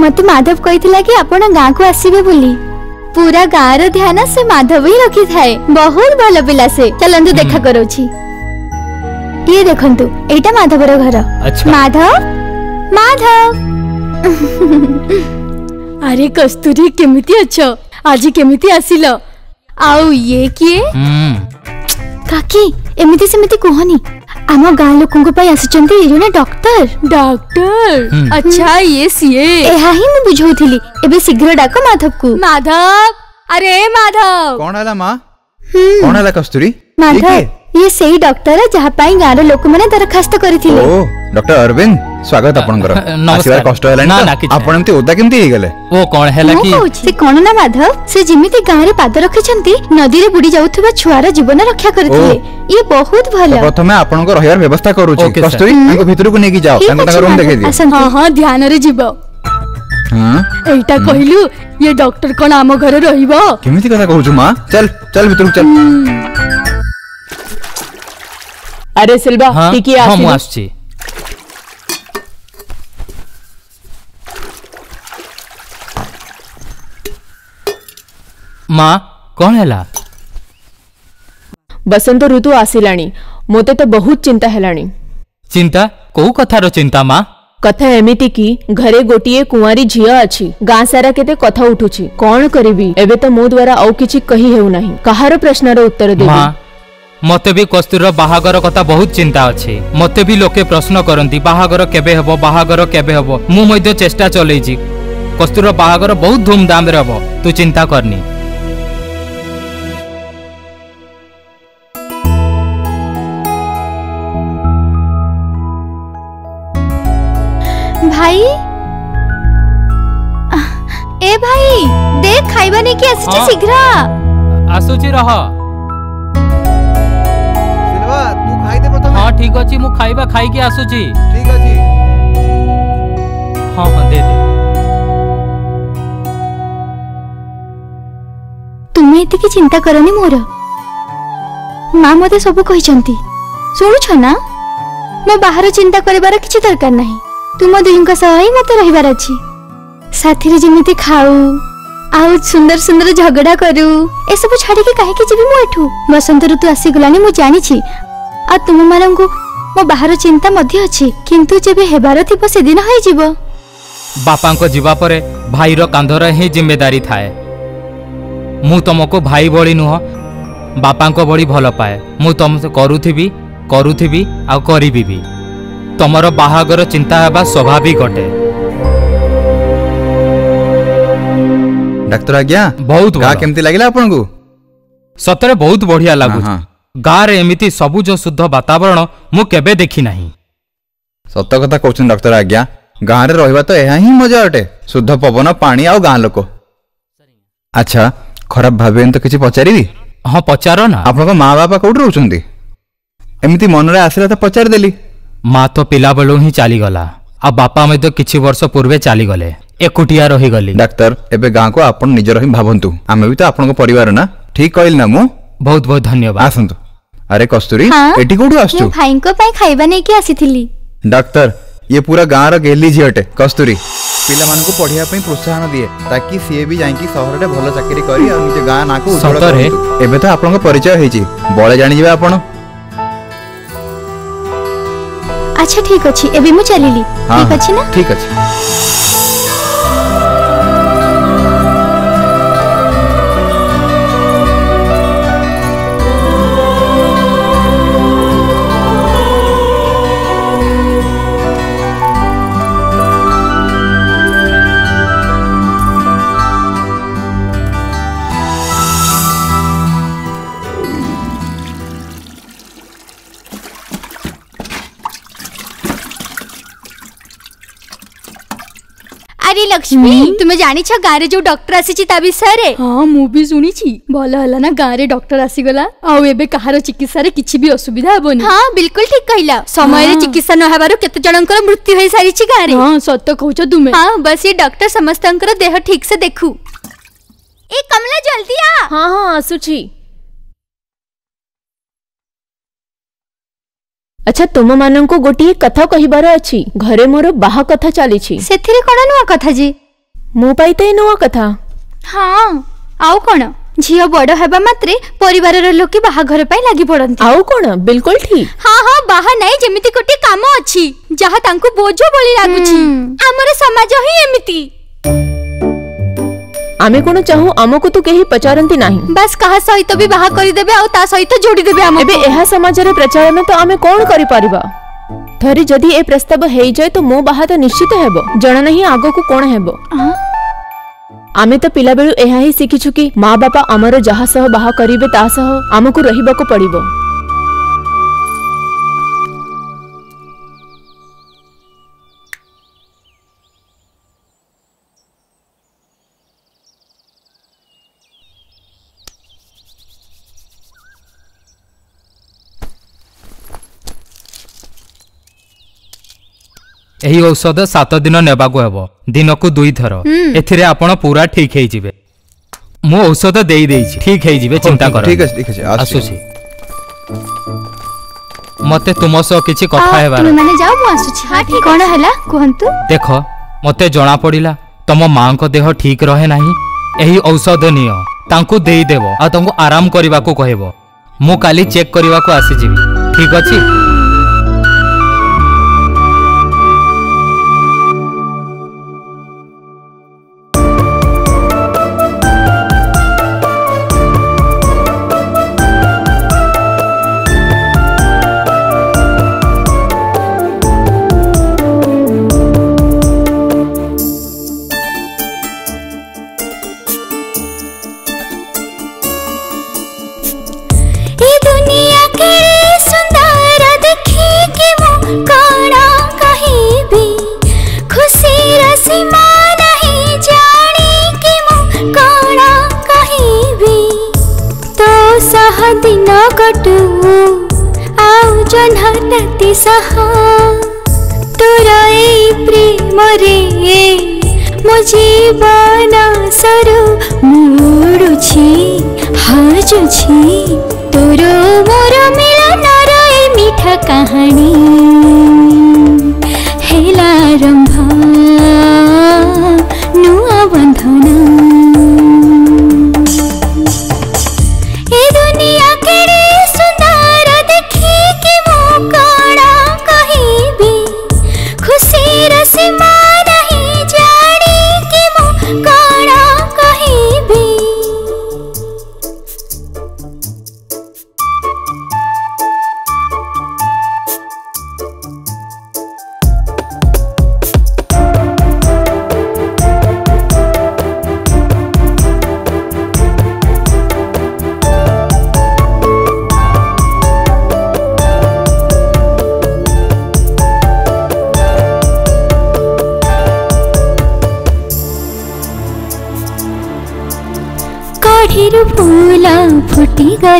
मते माधव कोई थी लगी आपको ना गांव को ऐसी भी बोली पूरा गाँव ध्यान से माधव ही रखी थाए बहुत भल पिला से तू हम्म। देखा करो करोछि ये देखंतु एटा माधवर घर अच्छा माधव माधव [laughs] ଆରେ କସ୍ତୁରୀ କେମିତି ଅଛ ଆଜି କେମିତି ଆସିଲ ଆଉ ଇଏ କିଏ କାକି ଏମିତି ସେମିତି କୁହନି ଆମ ଗାଁ ଲୋକଙ୍କ ପାଇଁ ଆସିଛନ୍ତି ଜଣେ ଡକ୍ଟର ଡକ୍ଟର ଆଚ୍ଛା ଇଏ ସିଏ ଏହା ହିଁ ମୁଁ ବୁଝଉଥିଲି ଏବେ ଶୀଘ୍ର ଡାକ ମାଧବକୁ ମାଧବ ଆରେ ମାଧବ କଣ ହେଲା ମା କଣ ହେଲା କସ୍ତୁରୀ ମାଧବ ଇଏ ସେଇ ଡକ୍ଟର ଯାହା ପାଇଁ ଗାଁର ଲୋକମାନେ ଦରଖାସ୍ତ କରିଥିଲେ ଡକ୍ଟର ଅରବିନ୍ଦ ସ୍ୱାଗତ ଆପଣଙ୍କର ଆସିବାର କଷ୍ଟ ହେଲାଣି ଆପଣ ଏମିତି ଓଦା କେମିତି ହେଇଗଲେ ଓ କଣ ହେଲା କି ସେ କଣ ନା ମାଧବ ସେ ଯେମିତି ଗାଁରେ ପାଦ ରଖିଛନ୍ତି ନଦୀରେ ବୁଡି ଯାଉଥିବା ଛୁଆର ଜୀବନ ରକ୍ଷା କରିଥିଲେ ଇଏ ବହୁତ ଭଲ ପ୍ରଥମେ ଆପଣଙ୍କ ରହିବାର ବ୍ୟବସ୍ଥା କରୁଛି କସ୍ତୁରୀ ତାଙ୍କ ଭିତରକୁ ନେଇକି ଯାଅ ତାଙ୍କ ତାଙ୍କ ରୁମ୍ ଦେଖେଇ ଦିଅ ହଁ ହଁ ଧ୍ୟାନରେ ଯିବ ଏଇଟା କହିଲୁ ଇଏ ଡକ୍ଟର କଣ ଆମ ଘରେ ରହିବ କେମିତି କଥା କହୁଛୁ ମା ଚାଲ ଚାଲ ଭିତରକୁ ଚାଲ ଆରେ ସିଲବା ଟିକିଏ ଆସି ମୁଁ ଆସୁଛି માં કોણ હેલા ବସନ୍ତ ଋତୁ ଆସିଲାଣି ମୋତେ ତ ବହୁତ ଚିନ୍ତା ହେଲାଣି ଚିନ୍ତା କୋଉ କଥାର ଚିନ୍ତା ମା କଥା ଏମିତି କି ଘରେ ଗୋଟିଏ କୁଆଁରୀ ଝିଅ ଅଛି ଗାଁ ସାରା କେତେ କଥା ଉଠୁଛି କଣ କରିବି ଏବେ ତ ମୋ ଦ୍ୱାରା ଆଉ କିଛି କହି ହେଉନାହିଁ କାହାର ପ୍ରଶ୍ନର ଉତ୍ତର ଦେବି ମା ମତେ ବି କସ୍ତୁରୀର ବାହାଘର କଥା ବହୁତ ଚିନ୍ତା ଅଛି ମତେ ବି ଲୋକେ ପ୍ରଶ୍ନ କରନ୍ତି ବାହାଘର କେବେ ହେବ ବାହାଘର କେବେ ହେବ ମୁଁ ମଧ୍ୟ ଚେଷ୍ଟା ଚଲେଇଛି କସ୍ତୁରୀର ବାହାଘର ବହୁତ ଧୁମଧାମରେ ହେବ ତୁ ଚିନ୍ତା କରନି ଖାଇବା ନେଇକି ଆସିଛି ଶୀଘ୍ର ଆସୁଛି ରହ ହଁ ଠିକ ଅଛି ମୁଁ ଖାଇବା ଖାଇକି ଆସୁଛି ଠିକ ଅଛି ହଁ ହଁ ଦେ ତୁମେ ଏତିକି ଚିନ୍ତା କରନି ମୋର ମା ମୋତେ ସବୁ କହିଛନ୍ତି ଶୁଣୁଛ ନା ମୋ ବାହାର ଚିନ୍ତା କରିବାର କିଛି ଦରକାର ନାହିଁ ତୁମ ଦୁହିଁଙ୍କ ସହ ହିଁ ମୋତେ ରହିବାର ଅଛି ସାଥିରେ ଯେମିତି ଖାଉ आउ सुंदर सुंदर झगड़ा करू ए सब छाड़ी के काहे के जेबी मु एठू बसंत ऋतु आसी गलानी मु जानि छी आ तुम मानन को मो बाहर चिंता मध्ये अछि किंतु जेबे हेबार थिबो से दिन होई जीवो बापा को जीवा परे भाई रो कांधर ही जिम्मेदारी थाए मु तुमको भाई बळी नुह बापा को बळी भल पाए मु तुम करूथिबी करूथिबी आ करिबी भी तुमरो बाहागर चिंता हेबा स्वाभाविक अटे डाक्टर आ गया बहुत गा केमती लागिला आपन को सतरे बहुत बढ़िया लागु गा रे एमिती शुद्ध वातावरण मु केबे देखि नाही सत कथा कहछन डाक्टर आ गया गा रे रहिबा एहा ही मजा अटे शुद्ध पवन पानी आ गा लोक अच्छा खराब भाबे त किछि पचारीबी हां पचारो ना आपन को मां बापा कोठ रहउछन्ती एमिती मन रे आसिला त पचार देली मा तो पिला बलो ही चली गला आ बापा में तो किछि वर्ष पूर्वे चली गले ଏକୁଟିଆ ରହିଗଲି ଡାକ୍ତର ଏବେ ଗାଁକୁ ଆପଣ ନିଜର ହିଁ ଭାବନ୍ତୁ ଆମେ ବି ତ ଆପଣଙ୍କ ପରିବାର ନା ଠିକ କହିଲି ନା ମୁଁ ବହୁତ ବହୁତ ଧନ୍ୟବାଦ ଆସନ୍ତୁ ଆରେ କସ୍ତୁରୀ ଏଠି କୋଉଠୁ ଆସୁଛୁ ଭାଇଙ୍କ ପାଇଁ ଖାଇବା ନେଇକି ଆସିଥିଲି ଡାକ୍ତର ଇଏ ପୁରା ଗାଁର ଗେହ୍ଲି ଝିଅଟେ କସ୍ତୁରୀ ପିଲାମାନଙ୍କୁ ପଢିବା ପାଇଁ ପ୍ରୋତ୍ସାହନ ଦିଏ ତାକି ସିଏ ବି ଯାଇକି ସହରରେ ଭଲ ଚାକିରି କରି ଆଉ ନିଜ ଗାଁ ନାଁକୁ ସତରେ ଏବେ ତ ଆପଣଙ୍କ ପରିଚୟ ହେଇଛି ବଳେ ଜାଣିଯିବେ ଆପଣ ଆଚ୍ଛା ଠିକ ଅଛି ଏବେ ମୁଁ ଚାଲିଲି ଠିକ ଅଛି ନା ଠିକ ଅଛି रे लक्ष्मी हम्म? तुम जानी छ गारे जो डॉक्टर आसीची ता बिसरे हां मु भी सुनी छी भल हला ना गारे डॉक्टर आसी गला आ एबे कहार चिकित्सा रे किछि भी असुविधा होबोनी हां बिल्कुल ठीक कहिला समय रे हाँ। चिकित्सा न हेबारो केते जणंकर मृत्यु होई सारी छी गारे हां सत्य कहछ तुमे हां बस ये डॉक्टर समस्तंकर देह ठीक से देखू ए कमला जल्दी आ हां हां आसु छी আচ্ছা তোমাମାନଙ୍କୁ ଗୋଟିଏ କଥା କହିବାର ଅଛି ଘରେ ମୋର ବାହା କଥା ଚାଲିଛି ସେଥିରେ କ'ଣ ନୂଆ କଥା ଯେ ମୋ ପାଇଁ ତ ଏ ନୂଆ କଥା ହଁ ଆଉ କ'ଣ ଝିଅ ବଡ଼ ହେବା ମାତ୍ରେ ପରିବାରର ଲୋକେ ବାହାଘର ପାଇଁ ଲାଗି ପଡ଼ନ୍ତି ଆଉ କ'ଣ ବିଲକୁଲ ଠିକ ହଁ ହଁ ବାହା ନାହିଁ ଯେମିତି ଗୋଟେ କାମ ଅଛି ଯାହା ତାଙ୍କୁ ବୋଝ ଭଳି ଲାଗୁଛି ଆମର ସମାଜ ହିଁ ଏମିତି आमे कोनो कोन आमो को तो केही पचारंती नाही बस कहा सहित भी बाहा करी देबे आ ता सहित जोडी देबे आमे एबे एहा समाज रे प्रचारन तो आमे कोन करी परिबा थरी जदी ए प्रस्ताव हेई जाय तो मो बाहा तो निश्चित हेबो जणा नाही आगो को कोन हेबो आमे तो पिला बेलु एहा ही सिखिछु कि मां बापा अमर जहा सह बाहा करीबे ता सह को रहिबा को पड़िबो ଏହି ଔଷଧ ସାତ ଦିନ ନେବାକୁ ହେବ ଦିନକୁ ଦୁଇଥର ଏଥିରେ ଆପଣ ପୁରା ଠିକ୍ ହେଇଯିବେ ମୁଁ ଔଷଧ ଦେଇଦେଇଛି ଠିକ୍ ହେଇଯିବେ ଚିନ୍ତା କର ଠିକ୍ ଅଛି ଠିକ୍ ଅଛି ଆସୁଛି ମତେ ତୁମ ସହ କିଛି କଥା ହେବାର ଯାଅ ମୁଁ ଆସୁଛି କଣ ହେଲା କୁହନ୍ତୁ ଦେଖ ମତେ ଜଣା ପଡ଼ିଲା ତମ ମାଙ୍କ ଦେହ ଠିକ୍ ରହେ ନାହିଁ ଏହି ଔଷଧ ନିଅ ତାଙ୍କୁ ଦେଇଦେବ ଆଉ ତାଙ୍କୁ ଆରାମ କରିବାକୁ କହିବ ମୁଁ କାଲି ଚେକ୍ କରିବାକୁ ଆସିଯିବି ଠିକ୍ ଅଛି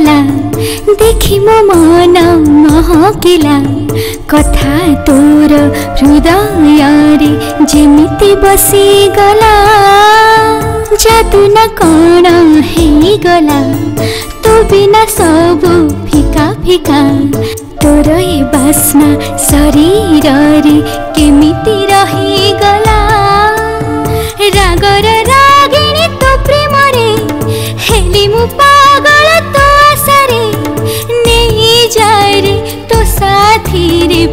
গলা দেখি মো মন মহকিলা কথা তোর হৃদয়রে যেমিতি বসি গলা যাদু না কণ গলা তো বিনা সবু ফিকা ফিকা তোর এ বাসনা শরীরে কেমিতি রহিগলা রাগর রাগিণী তো প্রেমরে হেলি মু পাগল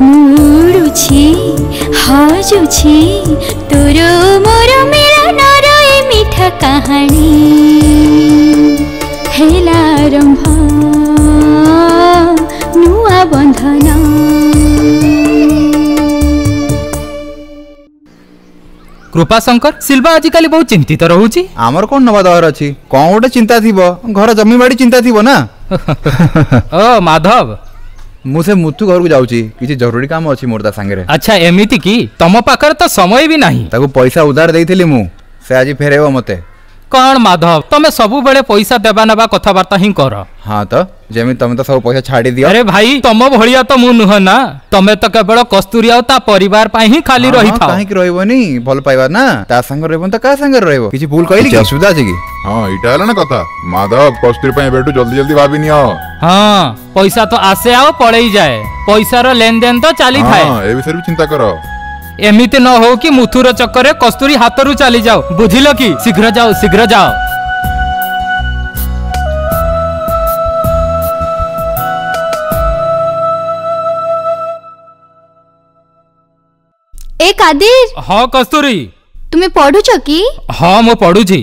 ମୁଡ଼ୁଛି ହଜୁଛି ତୋର ମୋର ମିଳନର ଏ ମିଠା କାହାଣୀ ହେଲା ଆରମ୍ଭ ନୂଆ ବନ୍ଧନ କୃପା ଶଙ୍କର ଶିଲ୍ବା ଆଜିକାଲି ବହୁତ ଚିନ୍ତିତ ରହୁଛି ଆମର କଣ ନବା ଦର ଅଛି କଣ ଗୋଟେ ଚିନ୍ତା ଥିବ ଘର ଜମି ଚିନ୍ତା ଥିବ ନା [laughs] ମୁଁ ସେ ମୁତୁ ଘରକୁ ଯାଉଛି କିଛି ଜରୁରୀ କାମ ଅଛି ମୋର ତା ସାଙ୍ଗରେ ଆଚ୍ଛା ଏମିତି କି ତମ ପାଖରେ ତ ସମୟ ବି ନାହିଁ ତାକୁ ପଇସା ଉଧାର ଦେଇଥିଲି ମୁଁ ସେ ଆଜି ଫେରେଇବ ମତେ କଣ ମାଧବ ତମେ ସବୁବେଳେ ପଇସା ଦେବା ନେବା କଥାବାର୍ତ୍ତା ହିଁ କର ହଁ ତ ଯେମିତି ତମେ ତ ସବୁ ପଇସା ଛାଡି ଦିଅ ଆରେ ଭାଇ ତମ ଭଳିଆ ତ ମୁଁ ନୁହଁ ନା ତମେ ତ କେବଳ କସ୍ତୁରୀ ଆଉ ତା ପରିବାର ପାଇଁ ହିଁ ଖାଲି ରହିଥାଅ କାହିଁକି ରହିବନି ଭଲ ପାଇବା ନା ତା ସାଙ୍ଗରେ ରହିବନି ତ କାହା ସାଙ୍ଗରେ ରହିବ କିଛି ଭୁଲ କହିଲି କି ଅସୁବିଧା ଅଛି କି ହଁ ଏଇଟା ହେଲା ନା କଥା ମାଧବ କସ୍ତୁରୀ ପାଇଁ ଏବେଠୁ ଜଲ୍ଦି ଜଲ୍ଦି ଭାବି ନିଅ ହଁ ପଇସା ତ ଆସେ ଆଉ ପଳେଇ ଯାଏ ପଇସାର ଲେନଦେନ ତ ଚାଲିଥାଏ ଏ ବିଷୟରେ ବି ଚିନ୍ତା କର ଏମିତି ନ ହଉ କି ମୁଥୁର ଚକରେ କସ୍ତୁରୀ ହାତରୁ ଚାଲିଯାଉ ବୁଝିଲ କି ଶୀଘ୍ର ଯାଅ ଶୀଘ୍ର ଯାଅ ए कादिर हाँ कस्तूरी तुम्हें पढ़ु की हाँ मु पढ़ु छी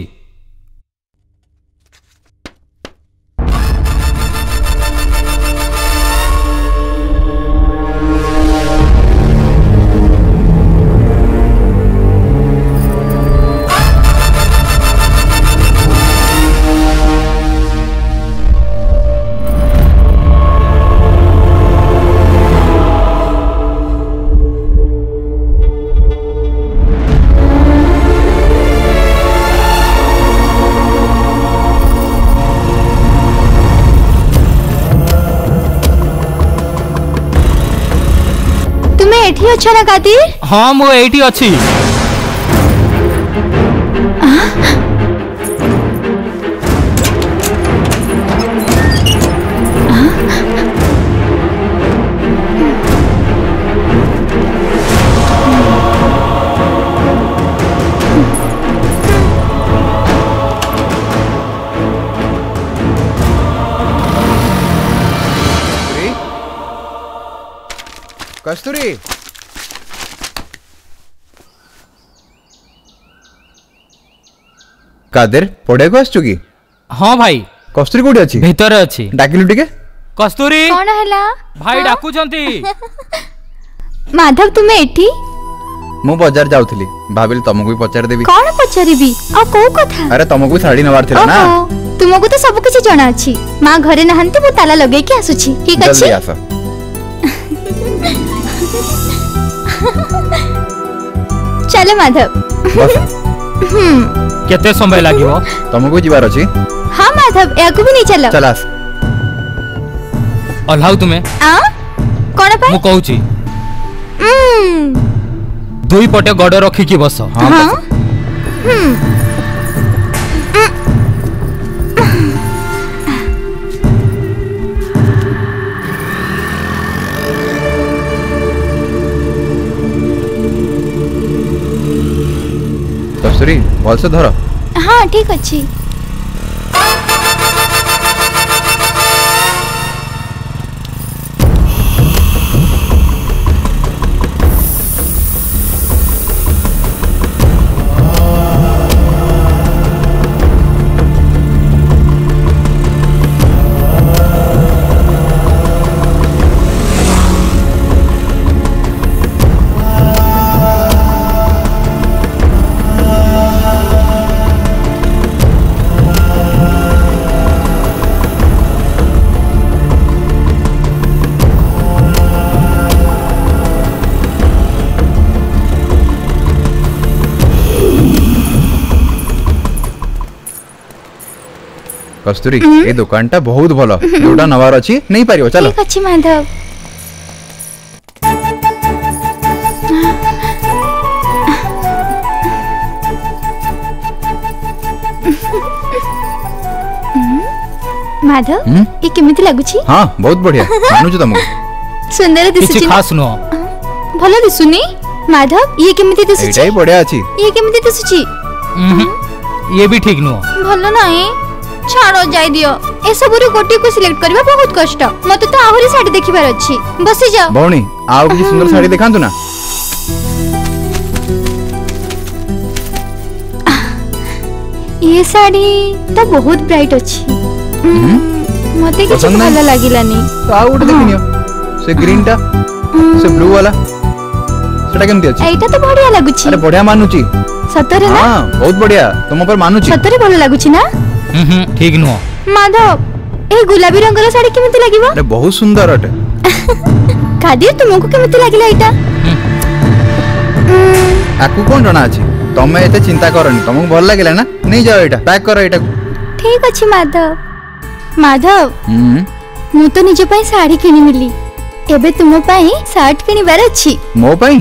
ଏଇଠି ଅଛ ନା କାଦି ହଁ ମୁଁ ଏଇଠି ଅଛି কাদের পড়িয়াকু আসছু কি ହଁ ଭାଇ କସ୍ତୁରୀ କୋଉଠି ଅଛି ଭିତରେ ଅଛି ଡାକିଲୁ ଟିକେ କସ୍ତୁରୀ କଣ ହେଲା ଭାଇ ଡାକୁଛନ୍ତି ମାଧବ ତୁମେ ଏଠି ମୁଁ ବଜାର ଯାଉଥିଲି ଭାବିଲି ତମକୁ ବି ପଚାରିଦେବି କଣ ପଚାରିବି ଆଉ କୋଉ କଥା ଆରେ ତମକୁ ବି ଶାଢୀ ନେବାର ଥିଲା ନା ତୁମକୁ ତ ସବୁ କିଛି ଜଣା ଅଛି ମା ଘରେ ନାହାନ୍ତି ମୁଁ ତାଲା ଲଗେଇକି ଆସୁଛି ଠିକ ଅଛି ଜଲ୍ଦି ଆସ ଚାଲ ମାଧବ ବସ ହୁଁ केते समय लागिवो तमको जिवार अछि हां माधव एको भी नहीं चलो चलास अलहाउ तुमे आ कोन पा मु कहू छी दुई पटे गडो रखी कि बसो हां हम बांसुरी भलसे धर हाँ ठीक अच्छे কস্তুরী এই দোকানটা বহুত ভালো যোটা নবার অছি নেই পারিব চলো ঠিক আছে মাধব মাধব এ কেমিতি লাগুছি হ্যাঁ বহুত বঢ়িয়া মানুজু তমু সুন্দর দিসুছি কিছু খাস নো ভালো দিসুনি মাধব ইয়ে কেমিতি দিসুছি এটাই বঢ়িয়া আছে ইয়ে কেমিতি দিসুছি ইয়ে বি ঠিক নো ভালো নাই ଛାଡ଼ ଯାଇଦିଅ ଏସବୁରୁ ଗୋଟିଏକୁ ସିଲେକ୍ଟ କରିବା ବହୁତ କଷ୍ଟ ମତେ ତ ଆହୁରି ଶାଢ଼ୀ ଦେଖିବାର ଅଛି ବସିଯାଅ ଭଉଣୀ ଆଉ କିଛି ସୁନ୍ଦର ଶାଢ଼ୀ ଦେଖାନ୍ତୁ ନା ये साड़ी तो बहुत ब्राइट अछि मते किछ भल लागिलानी तो आउ उठ देखिनियो से ग्रीन टा से ब्लू वाला सेटा केमती अछि एटा तो बढ़िया लागु छी अरे बढ़िया मानु छी सतरे ना हां बहुत बढ़िया तुम पर मानु छी सतरे भल छी ना হুম ঠিক নুহ মাধব এই গোলাপি রঙর শাড়ি কেমিতি লাগিব আরে বহুত সুন্দর অটে কাদির তুমকু কেমিতি লাগিলা এটা আকু কোন জানা আছে তুমি এতে চিন্তা করনি তোমাকে ভাল লাগিলা না নেই যাও এটা প্যাক করো এটা ঠিক আছে মাধব মাধব মু তো নিজ পাই শাড়ি কিনি মিলি এবে তুম পাই শার্ট কিনিবার আছে মো পাই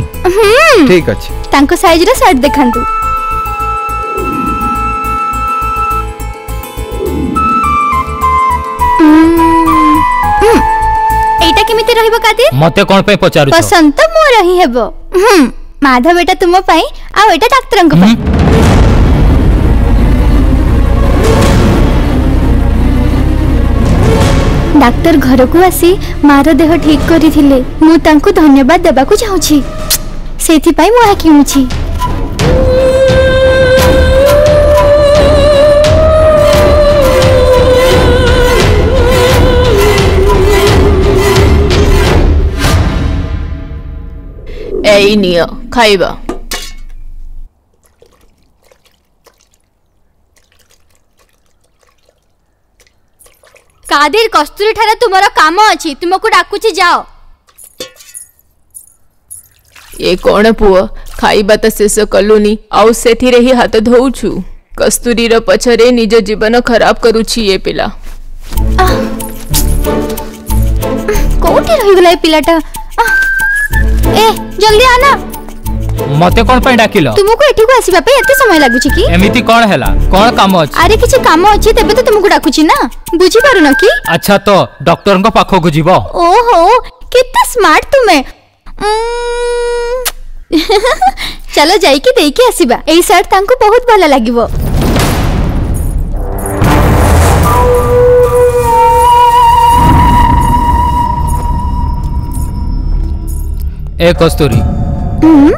ঠিক আছে তাঙ্ক সাইজর শার্ট দেখান্তু এইটা কেমিতে রহিব কাদির মতে কোন পাই পচারু পছন্দ তো মো রহি হেব হুম মাধব এটা তুম পাই আও এটা ডাক্তারঙ্ক পাই ডাক্তার ঘরকু আসি মার দেহ ঠিক করিলে মু তাঙ্কু ধন্যবাদ দেবাকু চাহুছি সেইথিপাই মু আ কিণুছি Einio, Kaiba. कादिर कस्तूरी ठार तुम कम अच्छी तुमको जाओ ये कौन खाइबा तो शेष कलुनी आउ ही हाथ निज जीवन खराब कर ये पिला ए जल्दी आना মতে কোন পাই ডাকিল তুমকু এটিকু আসিবা পে এত সময় লাগুছি কি এমিতি কোন হেলা কোন কাম আছে আরে কিছু কাম আছে তেবে তো তুমকু ডাকুছি না বুঝি পারু না কি আচ্ছা তো ডক্টর কো পাখ কো যিব ওহো কেতে স্মার্ট তুমি চলো যাইকি দেখি আসিবা এই শার্ট তাঙ্কু বহুত ভালো লাগিব ए कस्तूरी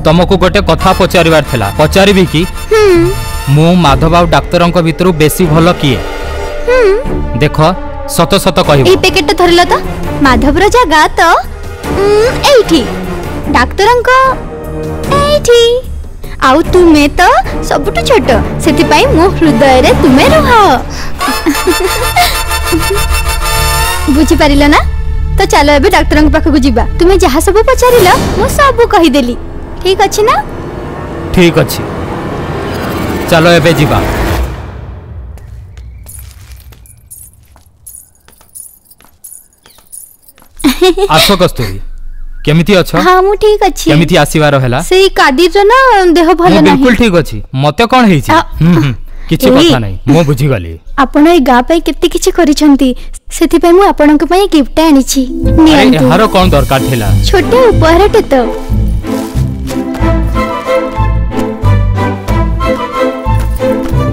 ତମକୁ ଗୋଟେ କଥା ପଚାରିବାର ଥିଲା ପଚାରିବି କି ମୁଁ ମାଧବ ଆଉ ଡାକ୍ତରଙ୍କ ଭିତରୁ ବେଶୀ ଭଲ କିଏ ଦେଖ ସତ ସତ କହିବ ଏଇ ପ୍ୟାକେଟଟା ଧରିଲ ତ ମାଧବର ଜାଗା ତ ଏଇଠି ଡାକ୍ତରଙ୍କ ଏଇଠି ଆଉ ତୁମେ ତ ସବୁଠୁ ଛୋଟ ସେଥିପାଇଁ ମୋ ହୃଦୟରେ ତୁମେ ରୁହ ବୁଝିପାରିଲ ନା ତ ଚାଲ ଏବେ ଡାକ୍ତରଙ୍କ ପାଖକୁ ଯିବା ତୁମେ ଯାହା ସବୁ ପଚାରିଲ ମୁଁ ସବୁ କହିଦେଲି ଠିକ୍ ଅଛି ନା ଠିକ୍ ଅଛି ଚାଲ ଏବେ ଯିବା ଆସ କସ୍ତୁରୀ କେମିତି ଅଛ ହଁ ମୁଁ ଠିକ ଅଛି କେମିତି ଆସିବାର ହେଲା ସେଇ କାଦିରର ନା ଦେହ ଭଲ ନାହିଁ ବିଲକୁଲ ଠିକ ଅଛି ମତେ କଣ ହେଇଛି କିଛି କଥା ନାହିଁ ମୁଁ ବୁଝିଗଲି ଆପଣ ଏ ଗାଁ ପାଇଁ କେତେ କିଛି କରିଛନ୍ତି ସେଥିପାଇଁ ମୁଁ ଆପଣଙ୍କ ପାଇଁ ଗିଫ୍ଟ ଆଣିଛି ନିଅନ୍ତୁ ଏହାର କ'ଣ ଦରକାର ଥିଲା ଛୋଟ ଉପହାରଟେ ତ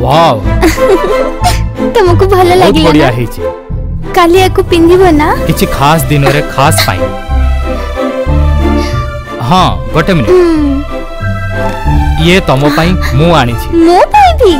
ୱାଓ ତମକୁ ଭଲ ଲାଗିଲା ବଢିଆ ହେଇଛି କାଲି ୟାକୁ ପିନ୍ଧିବ ନା କିଛି ଖାସ ଦିନରେ ଖାସ ପାଇଁ ହଁ ଗୋଟେ ମିନିଟ୍ ଇଏ ତମ ପାଇଁ ମୁଁ ଆଣିଛି ମୋ ପାଇଁ ବି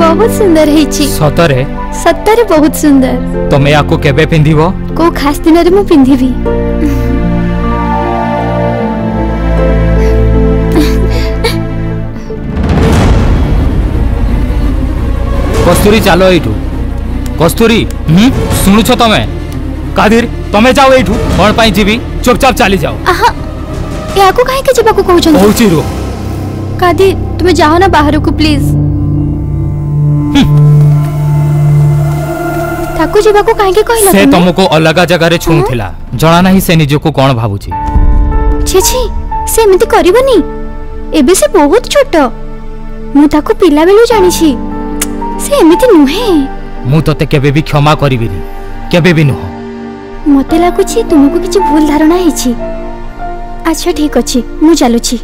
ବହୁତ ସୁନ୍ଦର ହେଇଛି ସତରେ ସତରେ ବହୁତ ସୁନ୍ଦର ତମେ ୟାକୁ କେବେ ପିନ୍ଧିବ କୋଉ ଖାସ ଦିନରେ ମୁଁ ପିନ୍ଧିବି કસ્તુરી ચાલો એઠું કસ્તુરી હમ સુણુ છો તમે કાધીર તમે જાઓ એઠું કોણ પાઈ જીવી ચૂપચાપ ચાલી જાઓ યાકુ કાઈ કે જીબાકુ કહું છું કહું રો કાધીર તમે જાઓ ના બહારકુ પ્લીઝ ତାକୁ ଯିବାକୁ କାହିଁକି କହିଲ ସେ ତମକୁ ଅଲଗା ଜାଗାରେ ଛୁଉଁଥିଲା ଜଣା ନାହିଁ ସେ ନିଜକୁ କ'ଣ ଭାବୁଛି ଛି ଛି ସେ ଏମିତି କରିବନି ଏବେ ସେ ବହୁତ ଛୋଟ ମୁଁ ତାକୁ ପିଲାବେଳୁ ଜାଣିଛି ସେ ଏମିତି ନୁହେଁ ମୁଁ ତତେ କେବେ ବି କ୍ଷମା କରିବିନି କେବେ ବି ନୁହଁ ମୋତେ ଲାଗୁଛି ତୁମକୁ କିଛି ଭୁଲ ଧାରଣା ହେଇଛି ଆଚ୍ଛା ଠିକ ଅଛି ମୁଁ ଚାଲୁଛି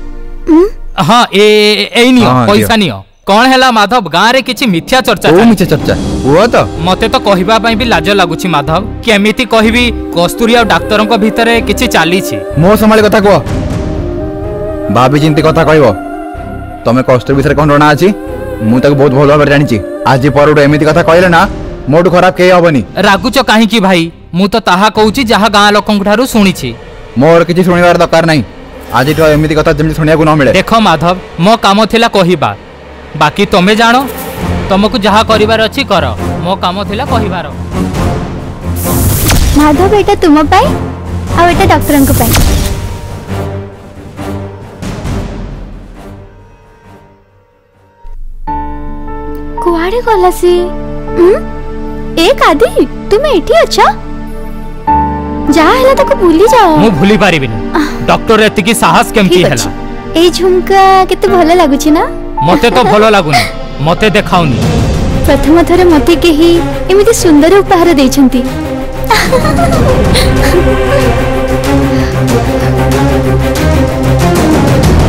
ହଁ ଏ ଏଇ ନିଅ ପଇସା ନିଅ କଣ ହେଲା ମାଧବ ଗାଁରେ କିଛି ମିଥ୍ୟା ଚର୍ଚ୍ଚା ମିଥ୍ୟା ଚର୍ଚ୍ଚା କୁହ ତ ମତେ ତ କହିବା ପାଇଁ ବି ଲାଜ ଲାଗୁଛି ମାଧବ କେମିତି କହିବି କସ୍ତୁରୀ ଆଉ ଡାକ୍ତରଙ୍କ ଭିତରେ କିଛି ଚାଲିଛି ମୋ ସମ୍ଭାଳି କଥା କୁହ ଭାବି ଚିନ୍ତି କଥା କହିବ ତମେ କସ୍ତୁରୀ ବିଷୟରେ କଣ ଜଣା ଅଛି ମୁଁ ତାକୁ ବହୁତ ଭଲ ଭାବରେ ଜାଣିଛି ଆଜି ପରଠୁ ଏମିତି କଥା କହିଲେ ନା ମୋଠୁ ଖରାପ କେହି ହବନି ରାଗୁଛ କାହିଁକି ଭାଇ ମୁଁ ତ ତାହା କହୁଛି ଯାହା ଗାଁ ଲୋକଙ୍କ ଠାରୁ ଶୁଣିଛି ମୋର କିଛି ଶୁଣିବାର ଦରକାର ନାହିଁ ଆଜିଠୁ ଏମିତି କଥା ଯେମିତି ଶୁଣିବାକୁ ନ ମିଳେ ଦେଖ ମାଧବ ମୋ କାମ ଥିଲା କହିବା ବାକି ତମେ ଜାଣ ତମକୁ ଯାହା କରିବାର ଅଛି କର ମୋ କାମ ଥିଲା କହିବାର ମାଧବ এটা ତୁମ ପାଇଁ ଆଉ এটা ଡକ୍ଟରଙ୍କ ପାଇଁ କୁଆଡ଼େ ଗଲା ସିଏ ଏ କାଦି ତୁମେ ଏଠି ଅଛ ଯାହା ହେଲା ତାକୁ ଭୁଲି ଯାଅ ମୁଁ ଭୁଲି ପାରିବିନି ଡକ୍ଟର ଏତିକି ସାହସ କେମିତି ହେଲା ଏଇ ଝୁମକା କେତେ ଭଲ ଲାଗୁଛି ନା ମତେ ତ ଭଲ ଲାଗୁନି ମତେ ଦେଖାଉନି ପ୍ରଥମ ଥର ମତେ କେହି ଏମିତି ସୁନ୍ଦର ଉପହାର ଦେଇଛନ୍ତି Thank you.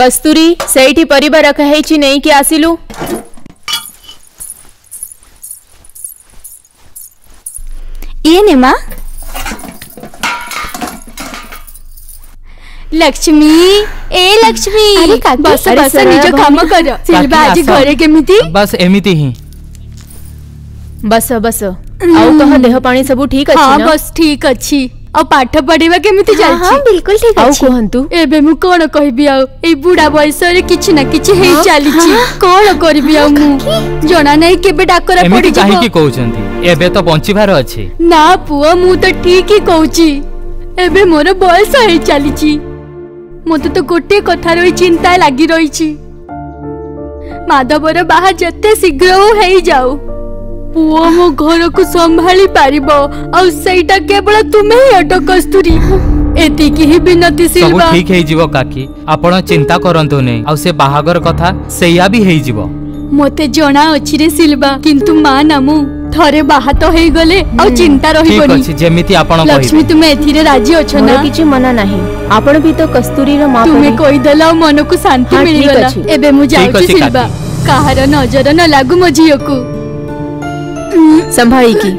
ಕಸ್ತೂರಿ ಸೈಟಿ ಪರಿಬಾ ರಖಾ ಹೇಚಿ ನೈಕಿ ಆಸಿಲು ಏನೇಮಾ लक्ष्मी ए लक्ष्मी बस बस निज काम कर सिल्वा आज घरे केमिति बस एमिति ही बस बस हम्म। आउ कह देह पानी सब ठीक अछि हां बस ठीक अछि ଆଉ ପାଠ ପଢିବା କେମିତି ଚାଲିଛି ବିଲକୁଲ ଠିକ ଆଉ କୁହନ୍ତୁ ଏବେ ମୁଁ କଣ କହିବି ଆଉ ଏଇ ବୁଢା ବୟସରେ କିଛି ନା କିଛି ହେଇ ଚାଲିଛି କଣ କରିବି ଆଉ ମୁଁ ଜଣା ନାହିଁ କେବେ ଡାକରା ପଡିଯିବ କାହିଁକି କହୁଛନ୍ତି ଏବେ ତ ବଞ୍ଚିବାର ଅଛି ନା ପୁଅ ମୁଁ ତ ଠିକ ହିଁ କହୁଛି ଏବେ ମୋର ବୟସ ହେଇ ଚାଲିଛି ମୋତେ ତ ଗୋଟିଏ କଥାର ଏଇ ଚିନ୍ତା ଲାଗି ରହିଛି ମାଧବର ବାହା ଯେତେ ଶୀଘ୍ର ହେଇଯାଉ ପୁଅ ମୋ ଘରକୁ ସମ୍ଭାଳି ପାରିବ ଆଉ ସେଇଟା କେବଳ ତୁମେ ହିଁ ଅଟ କସ୍ତୁରୀ ଏତିକି ହିଁ ବିନତି ସିଲଭା ଠିକ ହେଇଯିବ କାକି ଆପଣ ଚିନ୍ତା କରନ୍ତୁ ନାହିଁ ଆଉ ସେ ବାହାଘର କଥା ସେଇଆ ବି ହେଇଯିବ ମୋତେ ଜଣା ଅଛି ରେ ସିଲଭା କିନ୍ତୁ ମା ନାମୁ ଥରେ ବାହା ତ ହେଇଗଲେ ଆଉ ଚିନ୍ତା ଠିକ ରହିବନି ଅଛି ଯେମିତି ଆପଣ ଲକ୍ଷ୍ମୀ କହିବେ ତୁମେ ଏଥିରେ ରାଜି ଅଛ ନା ମୋର କିଛି ମନା ନାହିଁ ଆପଣ ବି ତ କସ୍ତୁରୀର ମା ତୁମେ ପରି। କହିଦେଲ ଆଉ ମନକୁ ଶାନ୍ତି ହଁ, ଠିକ୍ ମିଳିଗଲା ଅଛି। ଏବେ ମୁଁ ଠିକ୍ ଯାଉଛି ଅଛି, ସିଲଭା କାହାର ନଜର ନ ଲାଗୁ ମୋ ଝିଅକୁ संभाई की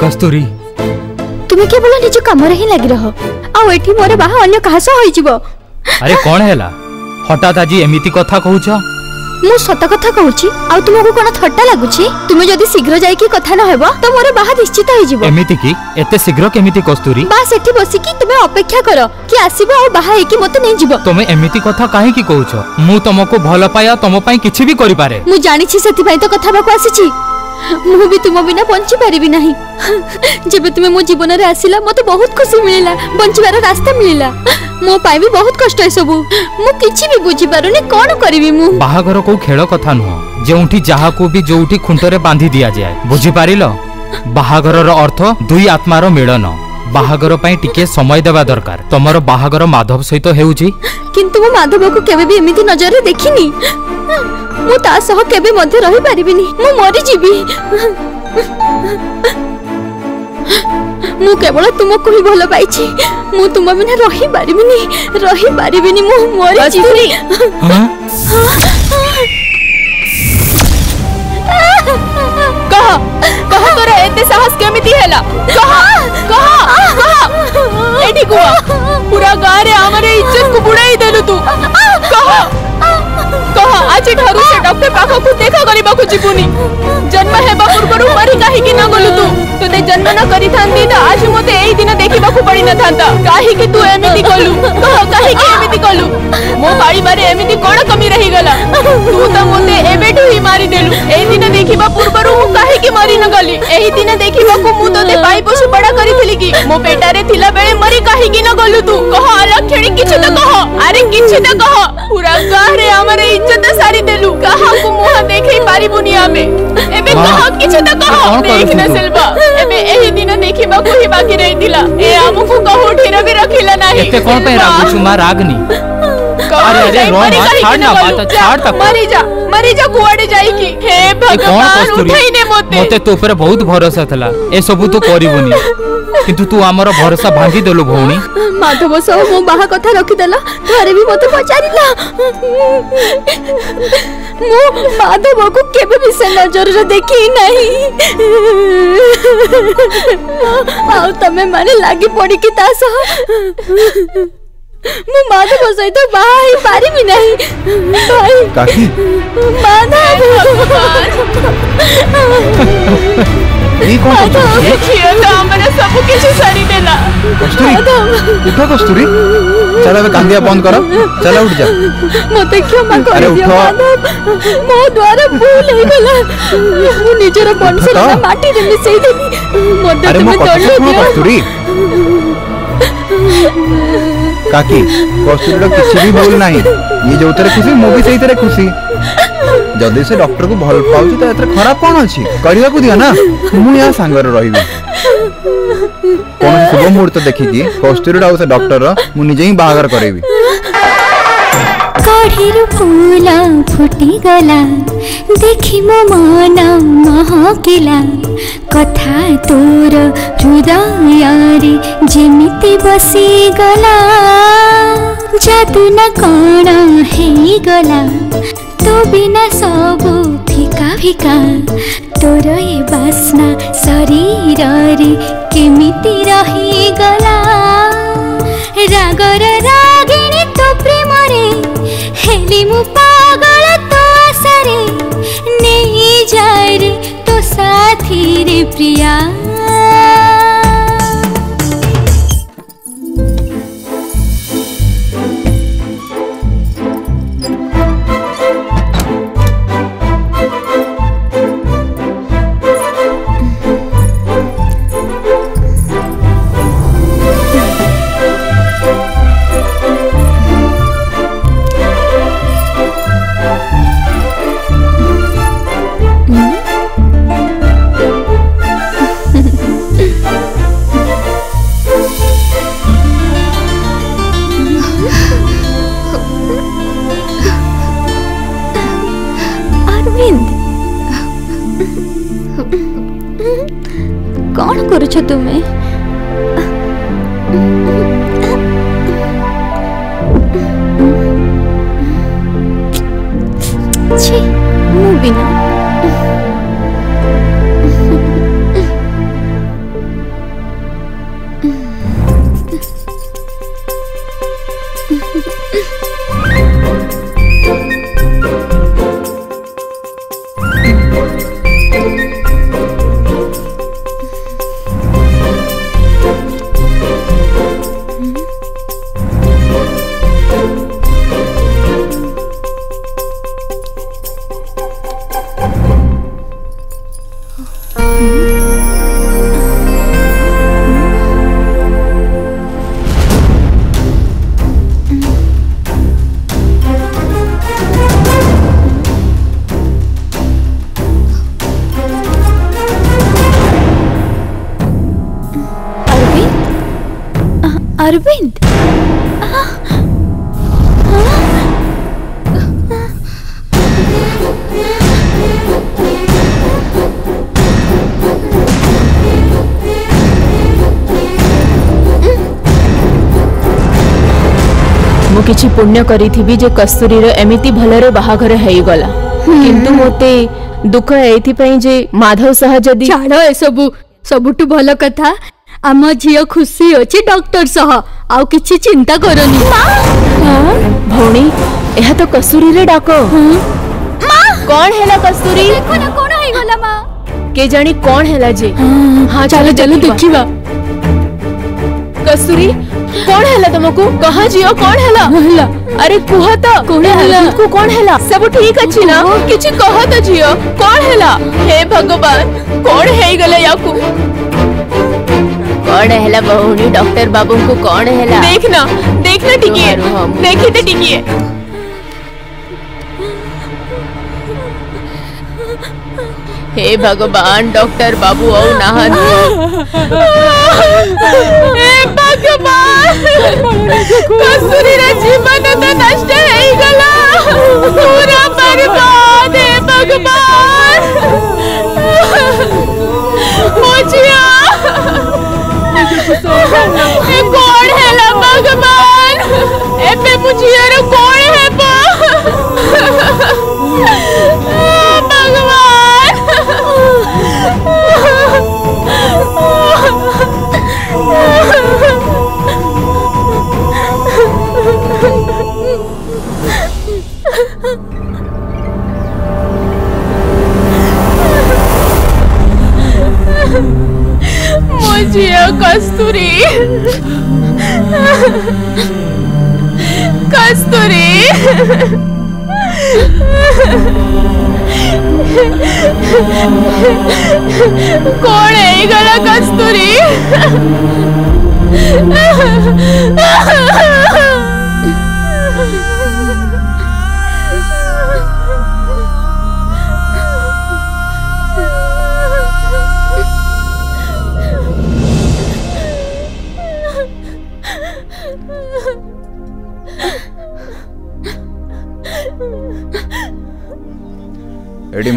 कस्तूरी তুমি কেবল নিজ কামরে ହିଁ ଲାଗି ରହ ଆଉ ଏଠି ମୋର ବାହା ଅନ୍ୟ କାହା ସହ ହୋଇଯିବ ଆରେ କ'ଣ ହେଲା ହଠାତ୍ ଆଜି ଏମିତି କଥା କହୁଛ ମୁଁ ସତ କଥା କହୁଛି ଆଉ ତୁମକୁ କ'ଣ ଥଟ୍ଟା ଲାଗୁଛି ତୁମେ ଯଦି ଶୀଘ୍ର ଯାଇକି କଥା ନ ହେବ ତ ମୋର ବାହା ନିଶ୍ଚିତ ହେଇଯିବ ଏମିତି କି ଏତେ ଶୀଘ୍ର କେମିତି କସ୍ତୁରୀ ବା ସେଠି ବସିକି ତୁମେ ଅପେକ୍ଷା କର କି ଆସିବ ଆଉ ବାହା ହେଇକି ମୋତେ ନେଇଯିବ ତୁମେ ଏମିତି କଥା କାହିଁକି କହୁଛ ମୁଁ ତମକୁ ଭଲ ପାଏ ଆଉ ତମ ପାଇଁ କିଛି ବି କରିପାରେ ମୁଁ ଜାଣିଛି ସେଥିପାଇଁ ତ କଥା ହେବାକୁ ଆସିଛି मुझे तुम बिना बंची पारि ना जब तुम मो जीवन आसला मत बहुत खुशी मिलला बंचार रास्ता मिलला मो भी बहुत कष्ट सब मु भी बुझी पारुनी कौन करी बाहर को खेल कथा नुह जो जहाको भी जो खुंटे बांधि दि जाए बुझी पार बाहर अर्थ दुई आत्मार मिलन ବାହାଘର ପାଇଁ ଟିକେ ସମୟ ଦେବା ଦରକାର ତମର ବାହାଘର ମାଧବ ସହିତ ହେଉଛି କିନ୍ତୁ ମୁଁ ମାଧବକୁ କେବେ ବି ଏମିତି ନଜରରେ ଦେଖିନି ମୁଁ ତା ସହ କେବେ ମଧ୍ୟ ରହିପାରିବିନି ମୁଁ ମରିଯିବି ମୁଁ କେବଳ ତୁମକୁ ହିଁ ଭଲ ପାଇଛି ମୁଁ ତୁମ ବିନା ରହିପାରିବିନି ରହିପାରିବିନି ମୁଁ ମରିଯିବି कह कह तोरा एते साहस केमिति हेला कह कह कह कुआ पूरा गारे हमरे इज्जत को बुड़ाई देलु तू कह କହ ଆଜି ଠାରୁ ସେ ଡକ୍ଟର ପାଖକୁ ଦେଖା କରିବାକୁ ଯିବୁନି ଜନ୍ମ ହେବା ପୂର୍ବରୁ ମରି କାହିଁକି ନ ଗଲୁ ତୁ ତୋତେ ଜନ୍ମ ନ କରିଥାନ୍ତି ତ ଆଜି ମୋତେ ଏଇ ଦିନ ଦେଖିବାକୁ ପଡ଼ିନଥାନ୍ତା କାହିଁକି ତୁ ଏମିତି କଲୁ କହ କାହିଁକି ଏମିତି କଲୁ ମୋ ପାଳିବାରେ ଏମିତି କ'ଣ କମି ରହିଗଲା ତୁ ତ ମୋତେ ଏବେଠୁ ହିଁ ମାରିଦେଲୁ ଏଇ ଦିନ ଦେଖିବା ପୂର୍ବରୁ ମୁଁ କାହିଁକି ମରି ନ ଗଲି ଏହି ଦିନ ଦେଖିବାକୁ ମୁଁ ତୋତେ ପାଇ ପଶୁ ବଡ଼ କରିଥିଲି କି ମୋ ପେଟାରେ ଥିଲାବେଳେ ମରି କାହିଁକି ନ ଗଲୁ ତୁ କହ ଆଲକ୍ଷଣୀ କିଛି ତ କହ ଆରେ କିଛି ତ କହ ପୁରା ଗାଁରେ ଆମର तोरे इज्जत सारी देलुका हाकु मुहा देखै पारी बुनिया में एबे तो हक किछ त कहो देख न सिलबा एबे एही दिन देखि बा कोही बाकी रही दिला ए आमु को कहो ठेरा भी रखिला नाही एते कोन पे रागु छु मा रागनी अरे अरे रो मत छाड़ ना बात छाड़ तक मरी जा मरी जा कुवाड़े जाई की हे भगवान उठई ने मोते मोते तो पर बहुत भरोसा थला ए सब तू करिबो কিন্তু তু আমার ভরসা ভাঙ্গি দেলু ভৌণী মাধব সহ মো বাহা কথা রখিদেল ঘরে বি মতো পচারিলা মু মাধবকু কেবে বি সে নজরে দেখি নাই আউ তমে মানে লাগি পড়ি কি তা সহ ମୁଁ ମାଧବ ସହିତ ବାହା ହେଇ ପାରିବି ନାହିଁ କାକି ମାଧବ ଏଇ କ'ଣ କରୁଛୁ ଝିଅ ତ ଆମର ସବୁ କିଛି ସାରି ଦେଲା କସ୍ତୁରୀ ଉଠ କସ୍ତୁରୀ ଚାଲ ଏବେ କାନ୍ଦିଆ ବନ୍ଦ କର ଚାଲ ଉଠି ଯା ମୋତେ କ୍ଷମା କର ଉଠ ମୋ ଦ୍ୱାରା ଭୁଲ ହେଇଗଲା ମୁଁ ନିଜର ବଂଶର ମାଟିରେ ମିଶେଇ ଦେଲି ମୋତେ ତୁମେ ତୋଳି ଦିଅ କସ୍ତୁରୀ काकी कस्तूरी रो किसी भी भूल ना ये जो थे खुशी मुझे से खुशी जदि से डॉक्टर को भल पाऊँ तो ये खराब कौन अच्छी करने को दिया ना मुझे सांगर रही कौन शुभ मुहूर्त देखिकी कस्तूरी और डॉक्टर मुझे ही बाहर करी କଢ଼ିରୁ ଫୁଲ ଫୁଟିଗଲା ଦେଖି ମୋ ମନ ମହକିଲା କଥା ତୋର ହୃଦୟରେ ଯେମିତି ବସିଗଲା ଯାଦୁ ନା କ'ଣ ହେଇଗଲା ତୋ ବିନା ସବୁ ଫିକା ଫିକା ତୋର ଏ ବାସ୍ନା ଶରୀରରେ କେମିତି ରହିଗଲା ରାଗର ରା मु तो सरे नहीं जा रे तो साथी रे प्रिया पुण्य କରିଥିବି ଯେ କସ୍ତୁରୀର ଏମିତି ଭଲରେ ବାହାଘର ହେଇଗଲା କିନ୍ତୁ ମୋତେ ଦୁଃଖ ଏଇଥିପାଇଁ ଯେ ମାଧବ ସାହା ଯଦି ଛାଡ଼ ଏସବୁ ସବୁଠୁ ଭଲ କଥା ଆମ ଝିଅ ଖୁସି ଅଛି ଡକ୍ଟର ସହ ଆଉ କିଛି ଚିନ୍ତା କରନି ଭଉଣୀ ଏହା ତ କସ୍ତୁରୀରେ ଡାକ କଣ ହେଲା କସ୍ତୁରୀ କଣ ହେଇଗଲା ମା କେଜାଣି କଣ ହେଲା ଯେ ହଁ ଚାଲ ଚାଲ ଦେଖିବା କସ୍ତୁରୀ कौन है तुमको कहाँ जियो कौन है हला अरे कुह तो कौन है तुमको कौन है सब ठीक अच्छी ना किसी कहाँ तो जियो कौन है हे भगवान कौन हे गले याकू कौन है बहुनी डॉक्टर बाबू को कौन है देखना देखना तो है देखिए तो है हे भगवान डॉक्टर बाबू आओ ना [laughs] हाँ ಕಸ್ತೂರಿನ ಜೀವನದ ನಷ್ಟ ಹೇಗಲ್ಲ ಪೂರ ಬರ್ಬಾದ ಭಗವಾನ್ मुझे कौन है लंबा ଝିଅ କସ୍ତୁରୀ କସ୍ତୁରୀ କଣ ହେଇଗଲା କସ୍ତୁରୀ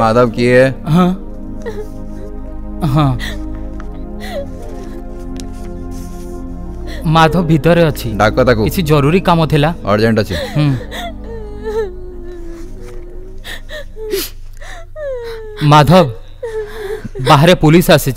माधव की है हाँ हाँ माधव भीतर अच्छी डाको ताको किसी जरूरी काम थिला अर्जेंट अच्छी हम्म। माधव बाहर पुलिस आसी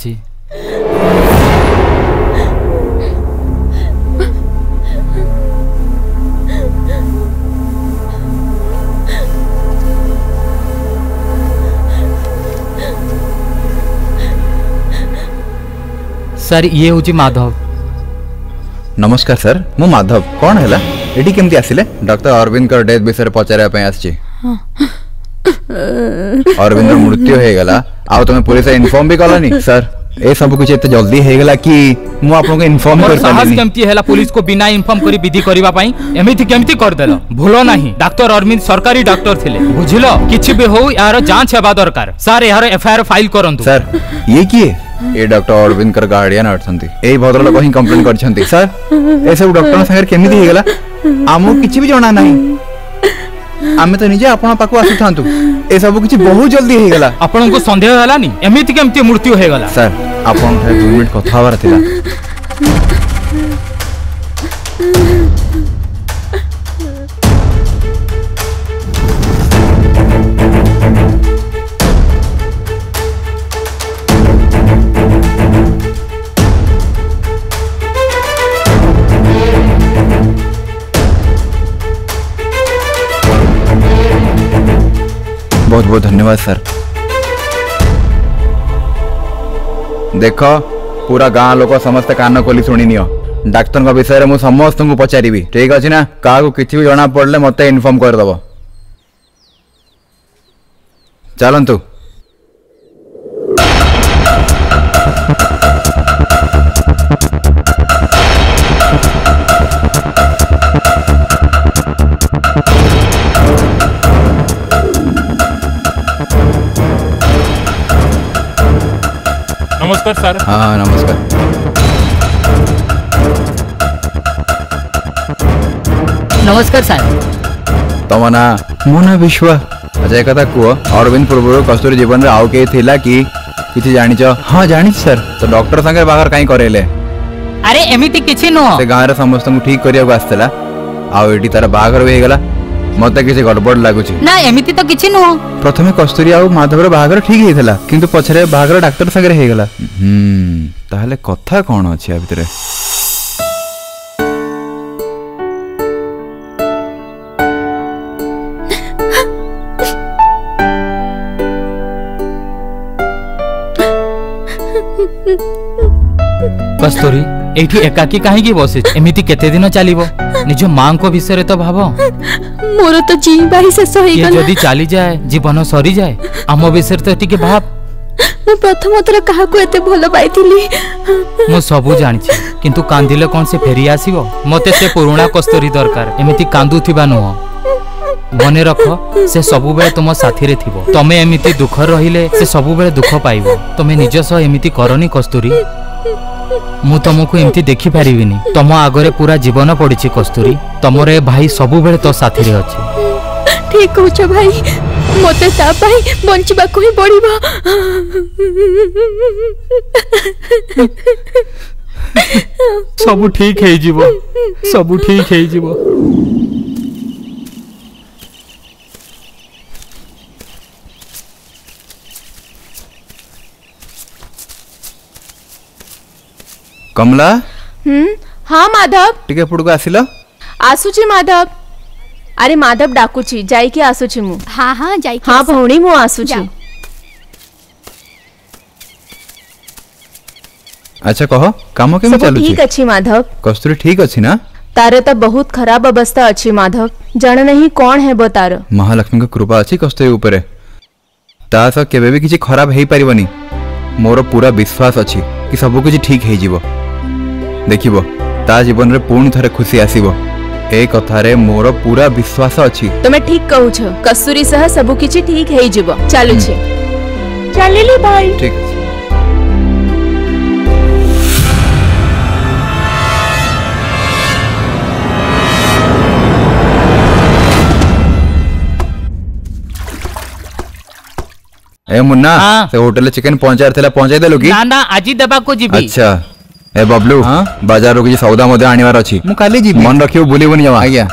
ସାର୍ ଇଏ ହେଉଛି ମାଧବ ନମସ୍କାର ସାର୍ ମୁଁ ମାଧବ କ'ଣ ହେଲା ଏଠି କେମିତି ଆସିଲେ ଡକ୍ଟର ଅରବିନ୍ଦଙ୍କର ଡେଥ୍ ବିଷୟରେ ପଚାରିବା ପାଇଁ ଆସିଛି ଅରବିନ୍ଦର ମୃତ୍ୟୁ ହେଇଗଲା ଆଉ ତମେ ପୋଲିସ ଇନଫର୍ମ ବି କଲନି ସାର୍ ए सब कुछ एते जल्दी हेगला कि मु आपन को इन्फॉर्म कर साहस केमति हेला पुलिस को बिना इन्फॉर्म करी विधि करबा पई एमिति केमति कर देल भूलो नाही डॉक्टर अरविंद सरकारी डॉक्टर थिले बुझिलो किछि बे हो यार जांच हेबा दरकार सर यार एफआईआर फाइल करंतु सर ये किए ए डॉक्टर अरविंद कर गार्डियन अछंती ए भद्र लोग ही कंप्लेन करछंती सर ए सब डॉक्टर संग केमिति हे गेला आमो किछि भी जणा नाही आमे त तो निजे आपन पाकु आसु थांतु ए सब किछि बहुत जल्दी हे गेला आपन को संदेह हलानी एमिति केमिति मृत्यु हे गेला सर आपन थे 2 मिनट कथा बारे थिला बहुत बहुत धन्यवाद सर देख पूरा गाँ लोक समस्त कान खोली शुणिनियो डाक्तर विषय में समस्त को पचारि ठीक अच्छे ना क्या कि जना पड़े मत इनफर्म करदेव चलतु नमस्कार सर हाँ, हाँ नमस्कार नमस्कार सर तम तो ना विश्व अच्छा एक कह अरविंद पूर्व कस्तूरी जीवन रे आउ कई थिला कि किछ जानिछ हां जानिछ सर तो डॉक्टर संगे बाहर काई करेले अरे एमिति किछ नो से गांरे समस्त को ठीक करिया को आस्तला आउ एटी तारा बाहर वे गेला ମତେ କିଛି ଗଡବଡ ଲାଗୁଛି ନା ଏମିତି ତ କିଛି ନୁହଁ ପ୍ରଥମେ କସ୍ତୁରୀ ଆଉ ମାଧବର ବାହାଘର ଠିକ ହେଇଥିଲା କିନ୍ତୁ ପଛରେ ବାହାଘର ଡାକ୍ତର ସାଙ୍ଗରେ ହେଇଗଲା ତାହେଲେ କଥା କ'ଣ ଅଛି ୟା ଭିତରେ କସ୍ତୁରୀ ଏଇଠି ଏକାକୀ କାହିଁକି ବସିଛି ଏମିତି କେତେ ଦିନ ଚାଲିବ ନିଜ ମାଙ୍କ ବିଷୟରେ ତ ଭାବ ମୋର ତ ଜୀବା ହିଁ ଶେଷ ହେଇଗଲା ଯଦି ଚାଲିଯାଏ ଜୀବନ ସରିଯାଏ ଆମ ବିଷୟରେ ତ ଟିକେ ଭାବ ମୁଁ ପ୍ରଥମ ଥର କାହାକୁ ଏତେ ଭଲ ପାଇଥିଲି ମୁଁ ସବୁ ଜାଣିଛି କିନ୍ତୁ କାନ୍ଦିଲେ କ'ଣ ସେ ଫେରି ଆସିବ ମୋତେ ସେ ପୁରୁଣା କସ୍ତୁରୀ ଦରକାର ଏମିତି କାନ୍ଦୁଥିବା ନୁହଁ ମନେ ରଖ ସେ ସବୁବେଳେ ତୁମ ସାଥିରେ ଥିବ ତମେ ଏମିତି ଦୁଃଖ ରହିଲେ ସେ ସବୁବେଳେ ଦୁଃଖ ପାଇବ ତମେ ନିଜ ସହ ଏମିତି କରନି କସ୍ତୁରୀ ମୁଁ ତମକୁ ଏମିତି ଦେଖିପାରିବିନି ତମ ଆଗରେ ପୁରା ଜୀବନ ପଡିଛି କସ୍ତୁରୀ ତମର ଏ ଭାଇ ସବୁବେଳେ ତୋ ସାଥିରେ ଅଛି ଠିକ କହୁଛ ଭାଇ ମୋତେ ତା ପାଇଁ ବଞ୍ଚିବାକୁ ହିଁ ପଡିବ ସବୁ ଠିକ ହେଇଯିବ ସବୁ ଠିକ ହେଇଯିବ कमला हम्म हाँ माधव ठीक है पुड़को आसिल आसुची माधव अरे माधव डाकुची जाई के आसुची मु हाँ हाँ जाइके हाँ भौणी मु आसुची अच्छा कहो काम केम चालू ठीक अच्छी माधव कस्तूरी ठीक अच्छी ना तारे तब बहुत खराब अवस्था अच्छी माधव जाने नहीं कौन है बता रहे महालक्ष्मी का कृपा अच्छी कस्तूरी ऊपर ता सह केवे भी किसी खराब है ही परिवनी मोरो पूरा विश्वास अच्छी कि सब कुछ ठीक है जीवो ଦେଖିବ ତା ଜୀବନରେ ପୁଣି ଥରେ ଖୁସି ଆସିବ ଏ କଥାରେ ମୋର ପୁରା ବିଶ୍ୱାସ ଅଛି ତମେ ଠିକ କହୁଛ କସ୍ତୁରୀ ସହ ସବୁ କିଛି ଠିକ ହେଇଯିବ ଚାଲୁଛି ଚାଲିଲି ଭାଇ ଠିକ ଅଛି ए मुन्ना से होटल चिकन पहुंचा रहा था पहुंचाई दे लोगी ना ना आज ही दबा को जी अच्छा ए बबलू हां बाजार रो की सौदा मदे आनिवार अछि मु काली जी मन रखियो बोलियो नि जावा आ गया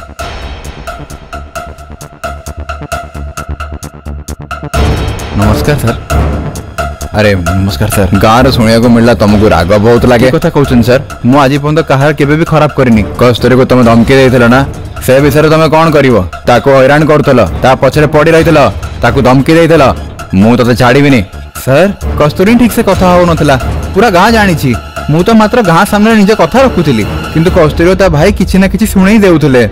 नमस्कार सर अरे नमस्कार सर गांव सुनिया को मिलला तमको राग बहुत लागे कथा कहउछन सर मुझे आज पोंद कहर केबे भी खराब करिनी कस्तरे को तमे धमकी देइथला ना से विषय तमे कोन करिवो ताको हैरान करथला ता पछरे पड़ी रहितला ताको धमकी देइथला मु तते छाडीबिनी सर कस्तुरी ठीक से कथा हो नथला पूरा गांव जानी छी ମୁଁ ତ ମାତ୍ର ଗାଁ ସାମ୍ନାରେ ନିଜ କଥା ରଖୁଥିଲି କିନ୍ତୁ କସ୍ତୁରୀ ଓ ତା ଭାଇ କିଛି ନା କିଛି ଶୁଣେଇ ଦେଉଥିଲେ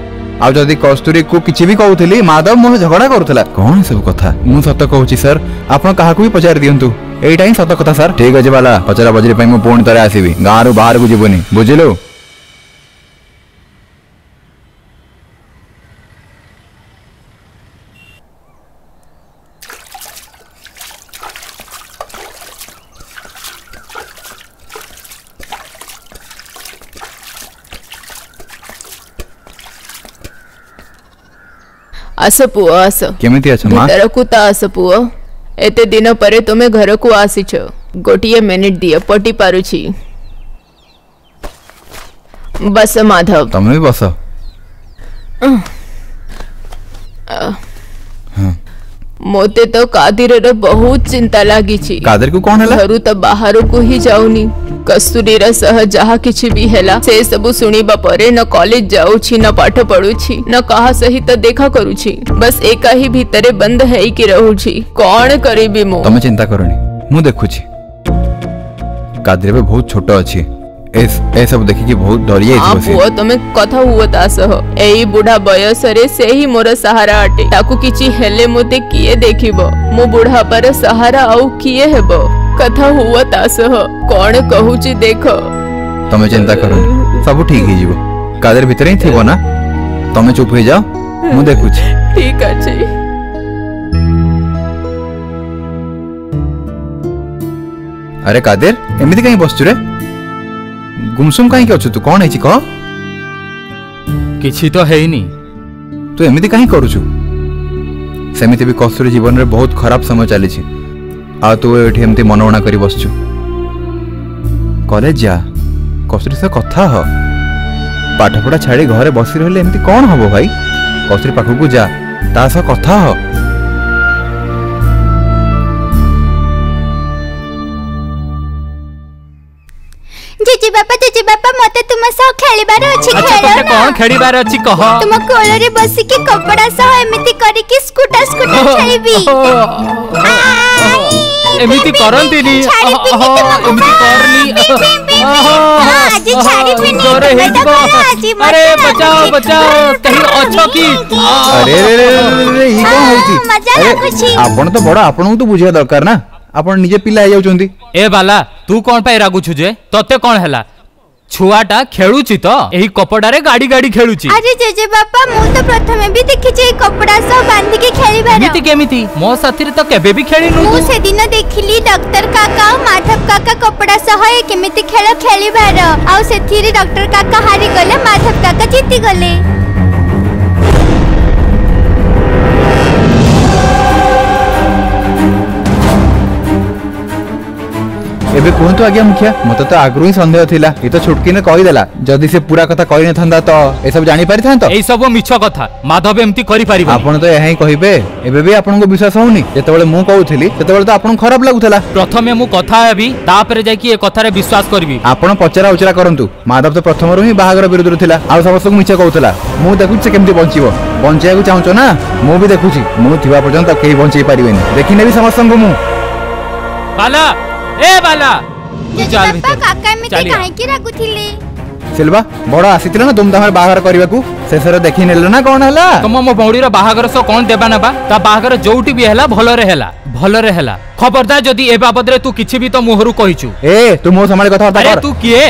ଆଉ ଯଦି କସ୍ତୁରୀକୁ କିଛି ବି କହୁଥିଲି ମାଧବ ମୋର ଝଗଡ଼ା କରୁଥିଲା କ'ଣ ଏସବୁ କଥା ମୁଁ ସତ କହୁଛି ସାର୍ ଆପଣ କାହାକୁ ବି ପଚାରି ଦିଅନ୍ତୁ ଏଇଟା ହିଁ ସତ କଥା ସାର୍ ଠିକ୍ ଅଛି ବାଲା ପଚରା ପଚରି ପାଇଁ ମୁଁ ପୁଣି ଥରେ ଆସିବି ଗାଁରୁ ବାହାରକୁ ଯିବୁନି ବୁଝିଲୁ ಅಸಪು ಆಸ ಕೆಮಿತಿ ಅಸ ಮಾ ದರಕುತ ಅಸಪು ಎತೆ ದಿನ ಪರೆ ತುಮೆ ಘರಕು ಆಸಿଛ ଗୋଟିଏ ମିନିଟ୍ ଦିଅ ପଟି ପାରୁଛି ବସ ମାଧବ ତମେ ବି ବସ મોતે તો કાદિરનો બહુ જ ચિંતા લાગી છે કાદિર કો કોણ હેલા ઘરુ તો બહારકુ હિ જાઉની કસ્તુરીર સહ જાહા કિછ ભી હેલા સે સબુ સુણીબા પરે ન કોલેજ જાઉછી ન પાઠ પઢુછી ન કાહા સહિત દેખા કરુછી બસ એકા હિ ભીતરે બંધ હેઈકી રહુછી કોણ કરીબી મો તમે ચિંતા કરોની હું દેખુછી કાદિર બહુ છોટો અછી ଏସବୁ ଦେଖିକି ବହୁତ ଡରି ଯାଇଛି ପୁଅ ତମେ କଥା ହୁଅ ତା ସହ ଏଇ ବୁଢା ବୟସରେ ସେହି ମୋର ସାହାରା ଅଟେ ତାକୁ କିଛି ହେଲେ ମୋତେ କିଏ ଦେଖିବ ମୋ ବୁଢାପାର ସାହାରା ଆଉ କିଏ ହେବ କଥା ହୁଅ ତା ସହ କଣ କହୁଛି ଦେଖ ତମେ ଚିନ୍ତା କରନି ସବୁ ଠିକ ହେଇଯିବ କାଦର ଭିତରେ ହିଁ ଥିବ ନା ତମେ ଚୁପ ହେଇଯାଅ ମୁଁ ଦେଖୁଛି ଠିକ ଅଛି ଆରେ କାଦେର ଏମିତି କାହିଁ ବସୁଛୁ ରେ গুমসুম কাহিঁকি অছু তু কণ হয়েছি ক কিছু তো হয়নি তু এমিতি কাহি করুছু সেমিতি বি কস্তুরী জীবনরে বহুত খারাপ সময় চালিছি আ তু এটি এমতি মনমনা করে বসছু কলেজ যা কস্তুরী সহ কথা হ পাঠপড়া ছাড়ি ঘরে বসি রহলে এমতি কণ হব ভাই কস্তুরী পাখকু যা তা সহ কথা হ मते तुम सह खेली बार अच्छी खेलो अच्छा तुमने कौन खेली बार अच्छी कहो तुम कोलो रे बसी के कपड़ा सह एमिति करी कि स्कूटर स्कूटर खेली भी एमिति करंती नी एमिति करनी अरे अरे बचाओ बचाओ कहीं अच्छा की अरे रे रे रे ही कौन है जी आपन तो बड़ा आपन को तो बुझे दरकार ना आपन निजे पिला आ जाउ ए बाला तू कोन पाई रागु छु जे तते कोन हैला ଛୁଆଟା ଖେଳୁଛି ତ ଏହି କପଡ଼ାରେ ଗାଡ଼ି ଗାଡ଼ି ଖେଳୁଛି ଆରେ ଜେଜେ ବାପା ମୁଁ ତ ପ୍ରଥମେ ବି ଦେଖିଛି ଏହି କପଡ଼ା ସହ ବାନ୍ଧିକି ଖେଳିବାର ଏମିତି କେମିତି ମୋ ସାଥିରେ ତ କେବେ ବି ଖେଳିନୁ ମୁଁ ସେଦିନ ଦେଖିଲି ଡକ୍ଟର କାକା ଆଉ ମାଧବ କାକା କପଡ଼ା ସହ ଏ କେମିତି ଖେଳ ଖେଳିବାର ଆଉ ସେଥିରେ ଡକ୍ଟର କାକା ହାରିଗଲେ ମାଧବ କାକା ଜିତିଗଲେ ଏବେ କୁହନ୍ତୁ ଆଜ୍ଞା ମୁଖିଆ ମୋତେ ତ ଆଗରୁ ହିଁ ସନ୍ଦେହ ଥିଲା ଏ ତ ଛୁଟକିନେ କହିଦେଲା ଯଦି ସେ ପୁରା କଥା କହିନଥାନ୍ତା ତ ଏସବୁ ଜାଣିପାରିଥାନ୍ତ ଏଇସବୁ ମିଛ କଥା ମାଧବ ଏମିତି କରିପାରିବ ଆପଣ ତ ଏହା ହିଁ କହିବେ ଏବେ ବି ଆପଣଙ୍କୁ ବିଶ୍ୱାସ ହଉନି ଯେତେବେଳେ ମୁଁ କହୁଥିଲି ସେତେବେଳେ ତ ଆପଣଙ୍କୁ ଖରାପ ଲାଗୁଥିଲା ପ୍ରଥମେ ମୁଁ କଥା ହେବି ତାପରେ ଯାଇକି ଏ କଥାରେ ବିଶ୍ୱାସ କରିବି ଆପଣ ପଚରା ଉଚରା କରନ୍ତୁ ମାଧବ ତ ପ୍ରଥମରୁ ହିଁ ବାହାଘର ବିରୁଦ୍ଧରେ ଥିଲା ଆଉ ସମସ୍ତଙ୍କୁ ମିଛ କହୁଥିଲା ମୁଁ ଦେଖୁଛି ସେ କେମିତି ବଞ୍ଚିବ ବଞ୍ଚାଇବାକୁ ଚାହୁଁଛ ନା ମୁଁ ବି ଦେଖୁଛି ମୁଁ ଥିବା ପର୍ଯ୍ୟନ୍ତ କେହି ବଞ୍ଚେଇ ପାରିବେନି ଦେଖିନେବି ସମସ୍ତଙ୍କୁ ମୁଁ ବାଲା ए बाला चल भीतर काका में के के रागु थिले सिल्वा बडा आसीतिले ना दुमदाहर बाहर करबाकु सेसर देखि नेले ना कोन हला तुम मो बौडी रो बाहागर सो कोन देबा नबा ता बाहागर जौटी भी हला भलो रे भलो रे खबरदार जदी ए बाबद रे तू किछि भी तो मुहरू कहिछु ए तू मो समाले कथा बात तू किए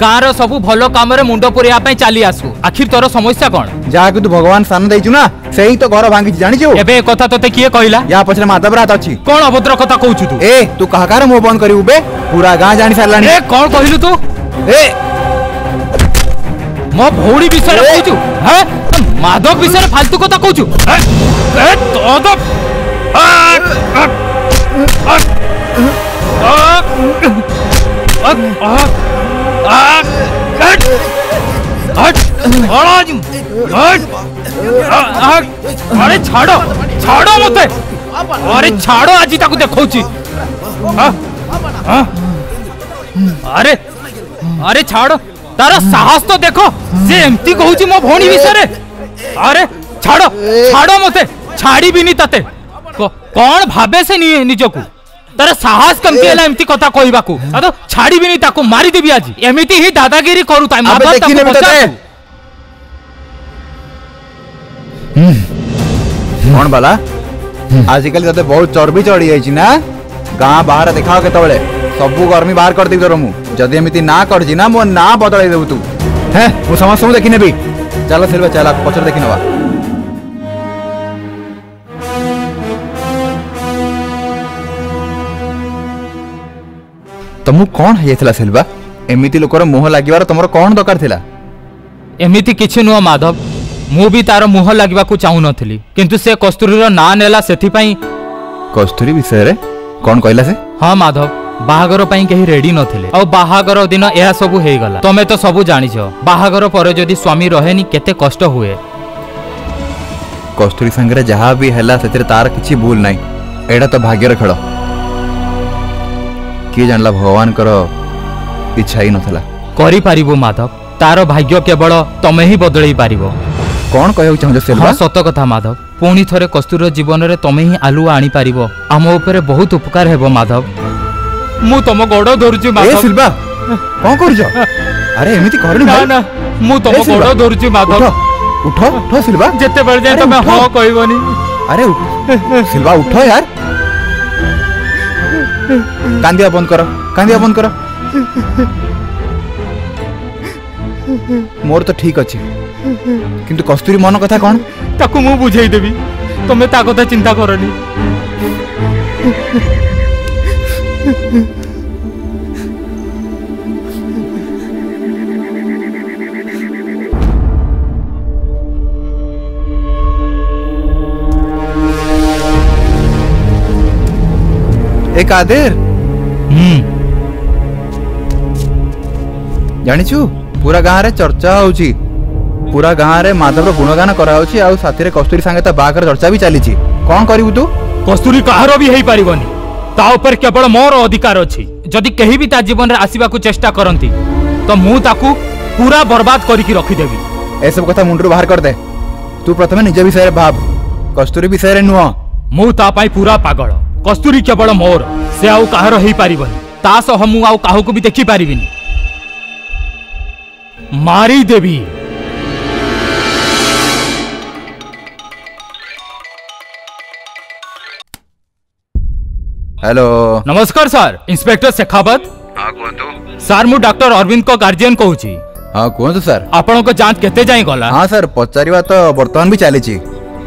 ଗାଁର ସବୁ ଭଲ କାମରେ ମୁଣ୍ଡ ପୁରେଇବା ପାଇଁ ଚାଲି ଆସୁ ଆଖିର ତୋର ସମସ୍ୟା କ'ଣ ଯାହାକୁ ତୁ ଭଗବାନ ସ୍ଥାନ ଦେଇଛୁ ନା ସେଇ ତ ଘର ଭାଙ୍ଗିଛି ଜାଣିଛୁ ଏବେ ଏ କଥା ତତେ କିଏ କହିଲା ୟା ପଛରେ ମାଧବ ରାତ ଅଛି କ'ଣ ଅଭଦ୍ର କଥା କହୁଛୁ ତୁ ଏ ତୁ କାହାର ମୁହଁ ବନ୍ଦ କରିବୁ ବେ ପୁରା ଗାଁ ଜାଣି ସାରିଲାଣି ଏ କ'ଣ କହିଲୁ ତୁ ଏ ମୋ ଭଉଣୀ ବିଷୟରେ କହୁଛୁ ହଁ ମାଧବ ବିଷୟରେ ଫାଲତୁ କଥା କହୁଛୁ ଏ ତୋଦ Ah! अरे छाड़ो छाड़ो अरे छाड़ो आज अरे अरे छाड़ो तार साहस तो देखो से एमती कहूची मो भौणी विषय अरे छाड़ो छाड़ो छाड़ी भी नहीं तते कौन भावे से निजकू तर साहस कमी कथा कह छाड़ी मारिदेवि आज एम दादागिरी कर आजिकल तेज बहुत चर्बी चढ़ी जा गाँ बाहर देखा के तो सब गर्मी बाहर कर दी तोर मुझे एमती ना कर मो ना बदल तू है समस्त देखने चल सिल ତମକୁ କ'ଣ ହେଇଯାଇଥିଲା ସେଲ୍ବା ଏମିତି ଲୋକର ମୁହଁ ଲାଗିବାର ତମର କ'ଣ ଦରକାର ଥିଲା ଏମିତି କିଛି ନୁହଁ ମାଧବ ମୁଁ ବି ତାର ମୁହଁ ଲାଗିବାକୁ ଚାହୁଁନଥିଲି କିନ୍ତୁ ସେ କସ୍ତୁରୀର ନାଁ ନେଲା ସେଥିପାଇଁ କସ୍ତୁରୀ ବିଷୟରେ କ'ଣ କହିଲା ସେ ହଁ ମାଧବ ବାହାଘର ପାଇଁ କେହି ରେଡି ନଥିଲେ ଆଉ ବାହାଘର ଦିନ ଏହା ସବୁ ହେଇଗଲା ତମେ ତ ସବୁ ଜାଣିଛ ବାହାଘର ପରେ ଯଦି ସ୍ୱାମୀ ରହେନି କେତେ କଷ୍ଟ ହୁଏ କସ୍ତୁରୀ ସାଙ୍ଗରେ ଯାହା ବି ହେଲା ସେଥିରେ ତାର କିଛି ଭୁଲ ନାହିଁ ଏଇଟା ତ ଭାଗ୍ୟର ଖେଳ କିଏ ଜାଣିଲା ଭଗବାନଙ୍କର ଇଚ୍ଛା ହିଁ ନଥିଲା କରିପାରିବୁ ମାଧବ ତାର ଭାଗ୍ୟ କେବଳ ତମେ ହିଁ ବଦଳେଇ ପାରିବ କ'ଣ କହିବାକୁ ଚାହୁଁଛ ସେଲଭା ସତ କଥା ମାଧବ ପୁଣି ଥରେ କସ୍ତୁରୀର ଜୀବନରେ ତମେ ହିଁ ଆଲୁଅ ଆଣିପାରିବ ଆମ ଉପରେ ବହୁତ ଉପକାର ହେବ ମାଧବ ମୁଁ ତମ ଗୋଡ଼ ଧରୁଛି ସିଲଭା କ'ଣ କରୁଛ ଆରେ ଏମିତି କରନି ନା ନା ମୁଁ ତମ ଗୋଡ଼ ଧରୁଛି ମାଧବ ଉଠ ଉଠ ସିଲଭା ଯେତେବେଳେ ଯାଏ ତମେ ହଁ କହିବନି ଆରେ ସିଲଭା ଉଠ ୟାର কান্দিয়া বন্ধ কর কান্দিয়া বন্ধ কর মোর তো ঠিক আছে কিন্তু কস্তুরী মন কথা কোন তাকে মু বুঝাই দেবি তুমি তা কথা চিন্তা করনি એ કાદિર હમ ଜାଣିଛୁ ପୁରା ଗାଁରେ ଚର୍ଚ୍ଚା ହେଉଛି ପୁରା ଗାଁରେ ମାଧବର ଗୁଣଗାନ କରାହେଉଛି ଆଉ ସାଥିରେ କସ୍ତୁରୀ ସାଙ୍ଗେ ତା ବାହାଘର ଚର୍ଚ୍ଚା ବି ଚାଲିଛି କ'ଣ କରିବୁ ତୁ କସ୍ତୁରୀ କାହାର ବି ହେଇପାରିବନି ତା ଉପରେ କେବଳ ମୋର ଅଧିକାର ଅଛି ଯଦି କେହି ବି ତା ଜୀବନରେ ଆସିବାକୁ ଚେଷ୍ଟା କରନ୍ତି ତ ମୁଁ ତାକୁ ପୁରା ବର୍ବାଦ କରିକି ରଖିଦେବି ଏସବୁ କଥା ମୁଣ୍ଡରୁ ବାହାର କରିଦେ ତୁ ପ୍ରଥମେ ନିଜ ବିଷୟରେ ଭାବ କସ୍ତୁରୀ ବିଷୟରେ ନୁହଁ ମୁଁ ତା ପାଇଁ ପୁରା ପାଗଳ कस्तूरी केवल मोर से आई पार ହେଇପାରିବନି ତା ସହ ମୁଁ ଆଉ କାହାକୁ ବି हेलो नमस्कार सर इंस्पेक्टर शेखावत हाँ, सर मु डॉक्टर अरविंद को गार्जियन कहूँ हाँ कहतु सर आपण जांच केते जाई गला हाँ सर पचारिवा तो वर्तमान भी चली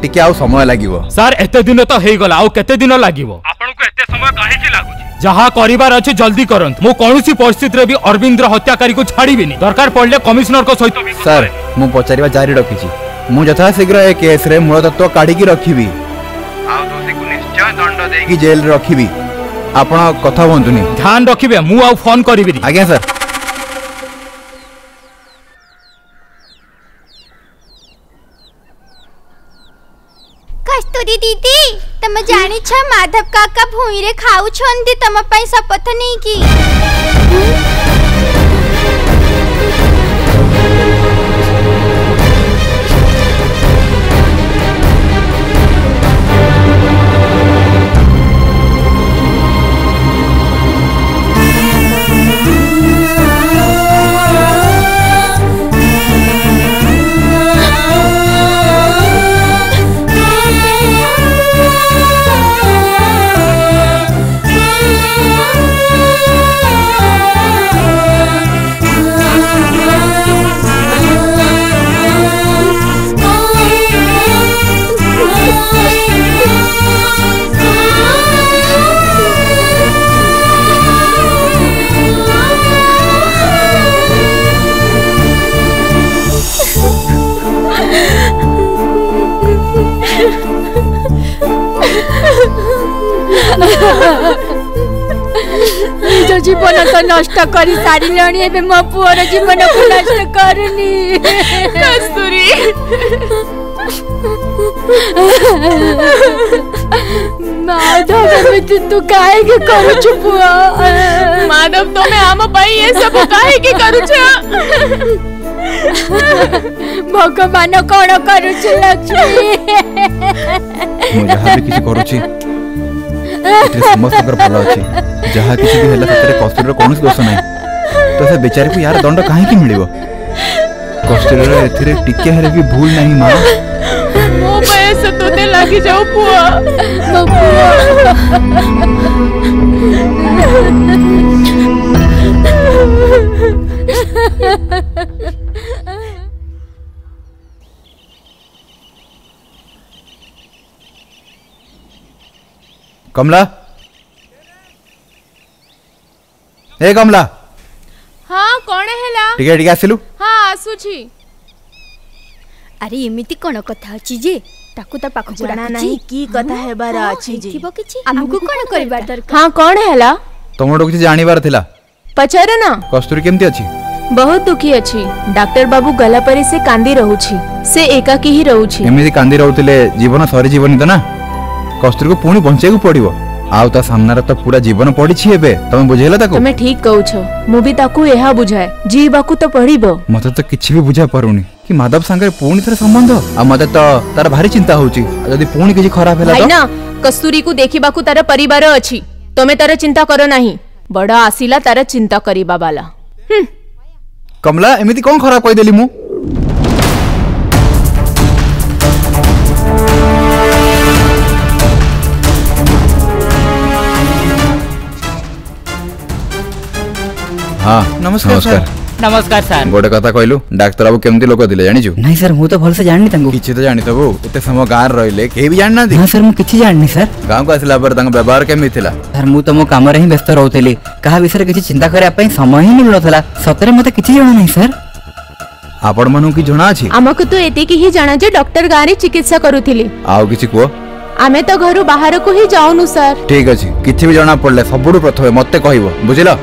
টিকে আউ সময় লাগিব স্যার এতে দিন তো হেইগলা আউ কেতে দিন লাগিব আপনাকু এতে সময় কাহিকি লাগুছি যাহা করিবার আছে জলদি করন্ত মু কোনসি পরিস্থিতিরে বি অরবিন্দ্র হত্যাকারী কো ছাড়িবিনি দরকার পড়লে কমিশনার কো সহিত স্যার মু পচারিবা জারি রাখিছি মু যথা শীঘ্র এ কেস রে মূল তত্ত্ব কাঢ়ি কি রাখিবি আউ দোষী কো নিশ্চয় দণ্ড দেই কি জেল রাখিবি আপন কথা বন্ধুনি ধ্যান রাখিবে মু আউ ফোন করিবিনি আজ্ঞা স্যার ગોરી દીદી તમે જાણી છો માધવ કાકા ભૂંઈરે ખાવું છો ને તમે પૈસા પથની કી ନିଜ ଜୀବନ ତ ନଷ୍ଟ କରି ସାରିଲଣି ଏବେ ମୋ ପୁଅର ଜୀବନକୁ ନଷ୍ଟ କରୁନି ମାଧବ ଏମିତି ତୁ କାହିଁକି କରୁଛୁ ପୁଅ ମାଧବ ତମେ ଆମ ପାଇଁ ଏସବୁ କାହିଁକି କରୁଛ ଭଗବାନ କଣ କରୁଛି ଲକ୍ଷ୍ମୀ କରୁଛି ଏଥିରେ ସମସ୍ତଙ୍କର ଭଲ ଅଛି ଯାହା କିଛି ବି ହେଲା ସେଥିରେ କସ୍ତୁରୀର କୌଣସି ଦୋଷ ନାହିଁ ତ ସେ ବେଚାରୀକୁ ୟାର ଦଣ୍ଡ କାହିଁକି ମିଳିବ କସ୍ତୁରୀର ଏଥିରେ ଟିକେ ହେଲେ ବି ଭୁଲ ନାହିଁ ମା ମୋ ବୟସ ତୋତେ ଲାଗିଯାଉ ପୁଅ ମୋ ପୁଅ कमला ए कमला हाँ कौन है ला ठीक है ठीक है आसिलु हाँ आसुछि अरे एमिति कोन कथा अछि जे ताकू त पाख जाना नाही की कथा हेबार हाँ, अछि जे थिबो किछि हमकु कोन करबार दरकार हां कोन हैला तमडो किछि जानिबार थिला पचारे ना कस्तूरी केमति अछि बहुत दुखी अछि डॉक्टर बाबू गला परे से कांदी रहउछि से एकाकी ही रहउछि एमिति कांदी रहउतिले जीवन सरी जीवनी त तो ना কস্তুরীকে পুনি বঞ্চাইকু পড়িব আউ তা সামনারে তো পুরা জীবন পড়িছি এবে তুমি বুঝাইলা তাকো তুমি ঠিক কউছ মু বি তাকু এহা বুঝায় জীবাকু তো পড়িব মতে তো কিছু বি বুঝা পারুনি কি মাধব সাঙ্গে পুনি থরে সম্বন্ধ আর মতে তো তার ভারি চিন্তা হউচি যদি পুনি কিছু খারাপ হেলা তো না কস্তুরীকু দেখিবাকু তার পরিবার অছি তুমি তার চিন্তা করো নাহি বড় আসিলা তার চিন্তা করিবা বালা কমলা এমিতি কোন খারাপ কই দেলি মু हाँ नमस्कार नमस्कार नमस्कार सर गोटे कथा कहलु डाक्तर बाबू केमती लोक दिले जानिचु नाही सर मु तो भलसे जाणनी तंगु किछि तो जानि तबो एते समय गार रहिले के भी जानना दी हां सर मु किछि जाणनी सर गांव को असला पर तंग व्यवहार केमि थिला सर मु त मो काम रही व्यस्त रहउतेली कहा विषय किछि चिंता करे अपन समय ही मिलो थला सतरे मते किछि जानो नाही सर आपण मनु की जणा अछि हमको तो एते के ही जाणा जे डाक्टर गारे रे चिकित्सा करूथिली आउ किछि को आमे तो घरु बाहर को ही जाउनु सर ठीक अछि किछि भी जणा पड़ले सबुडु प्रथमे मते कहिबो बुझिला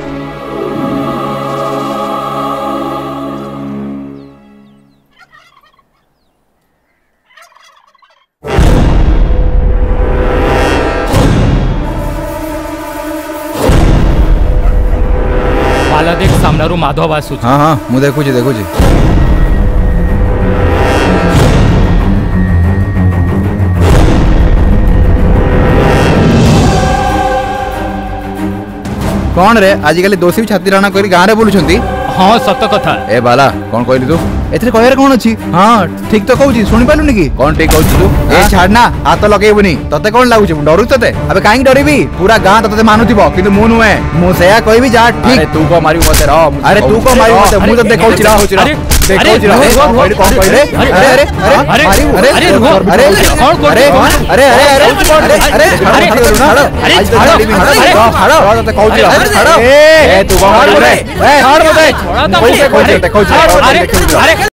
નરુ માધવ વાસુ છું હા હા હું દેખું कौन रे आजिकल दोषी छाती राणा कर गाँव में बुलूं ହଁ ସତ କଥା ଏ ବାଲା କଣ କହିଲି ତୁ ଏଥିରେ କହିବାରେ କଣ ଅଛି ହଁ ଠିକ ତ କହୁଛି ଶୁଣିପାରିଲୁନି କି କଣ ଠିକ କହୁଛୁ ତୁ ଏ ଛାଡ଼ ନା ହାତ ଲଗେଇବୁନି ତତେ କଣ ଲାଗୁଛି ମୁଁ ଡରୁଛି ତତେ ଏବେ କାହିଁକି ଡରିବି ପୁରା ଗାଁ ତତେ ମାନୁଥିବ କିନ୍ତୁ ମୁଁ ନୁହେଁ ମୁଁ ସେୟା କହିବି ଯାହା ଠିକ ତୁ କଣ ମାରିବୁ ମତେ ରହ ଆରେ ତୁ କଣ ମାରିବୁ ମତେ ମୁଁ ତତେ କହୁଛି ରହୁଛି ରହ अरे अरे अरे अरे अरे रुको अरे कौन कौन अरे अरे अरे अरे अरे अरे अरे खड़ा खड़ा खड़ा कौन खड़ा खड़ा ए तू बाहर बोले ए हार मत है कोई से कोई से कोई से अरे अरे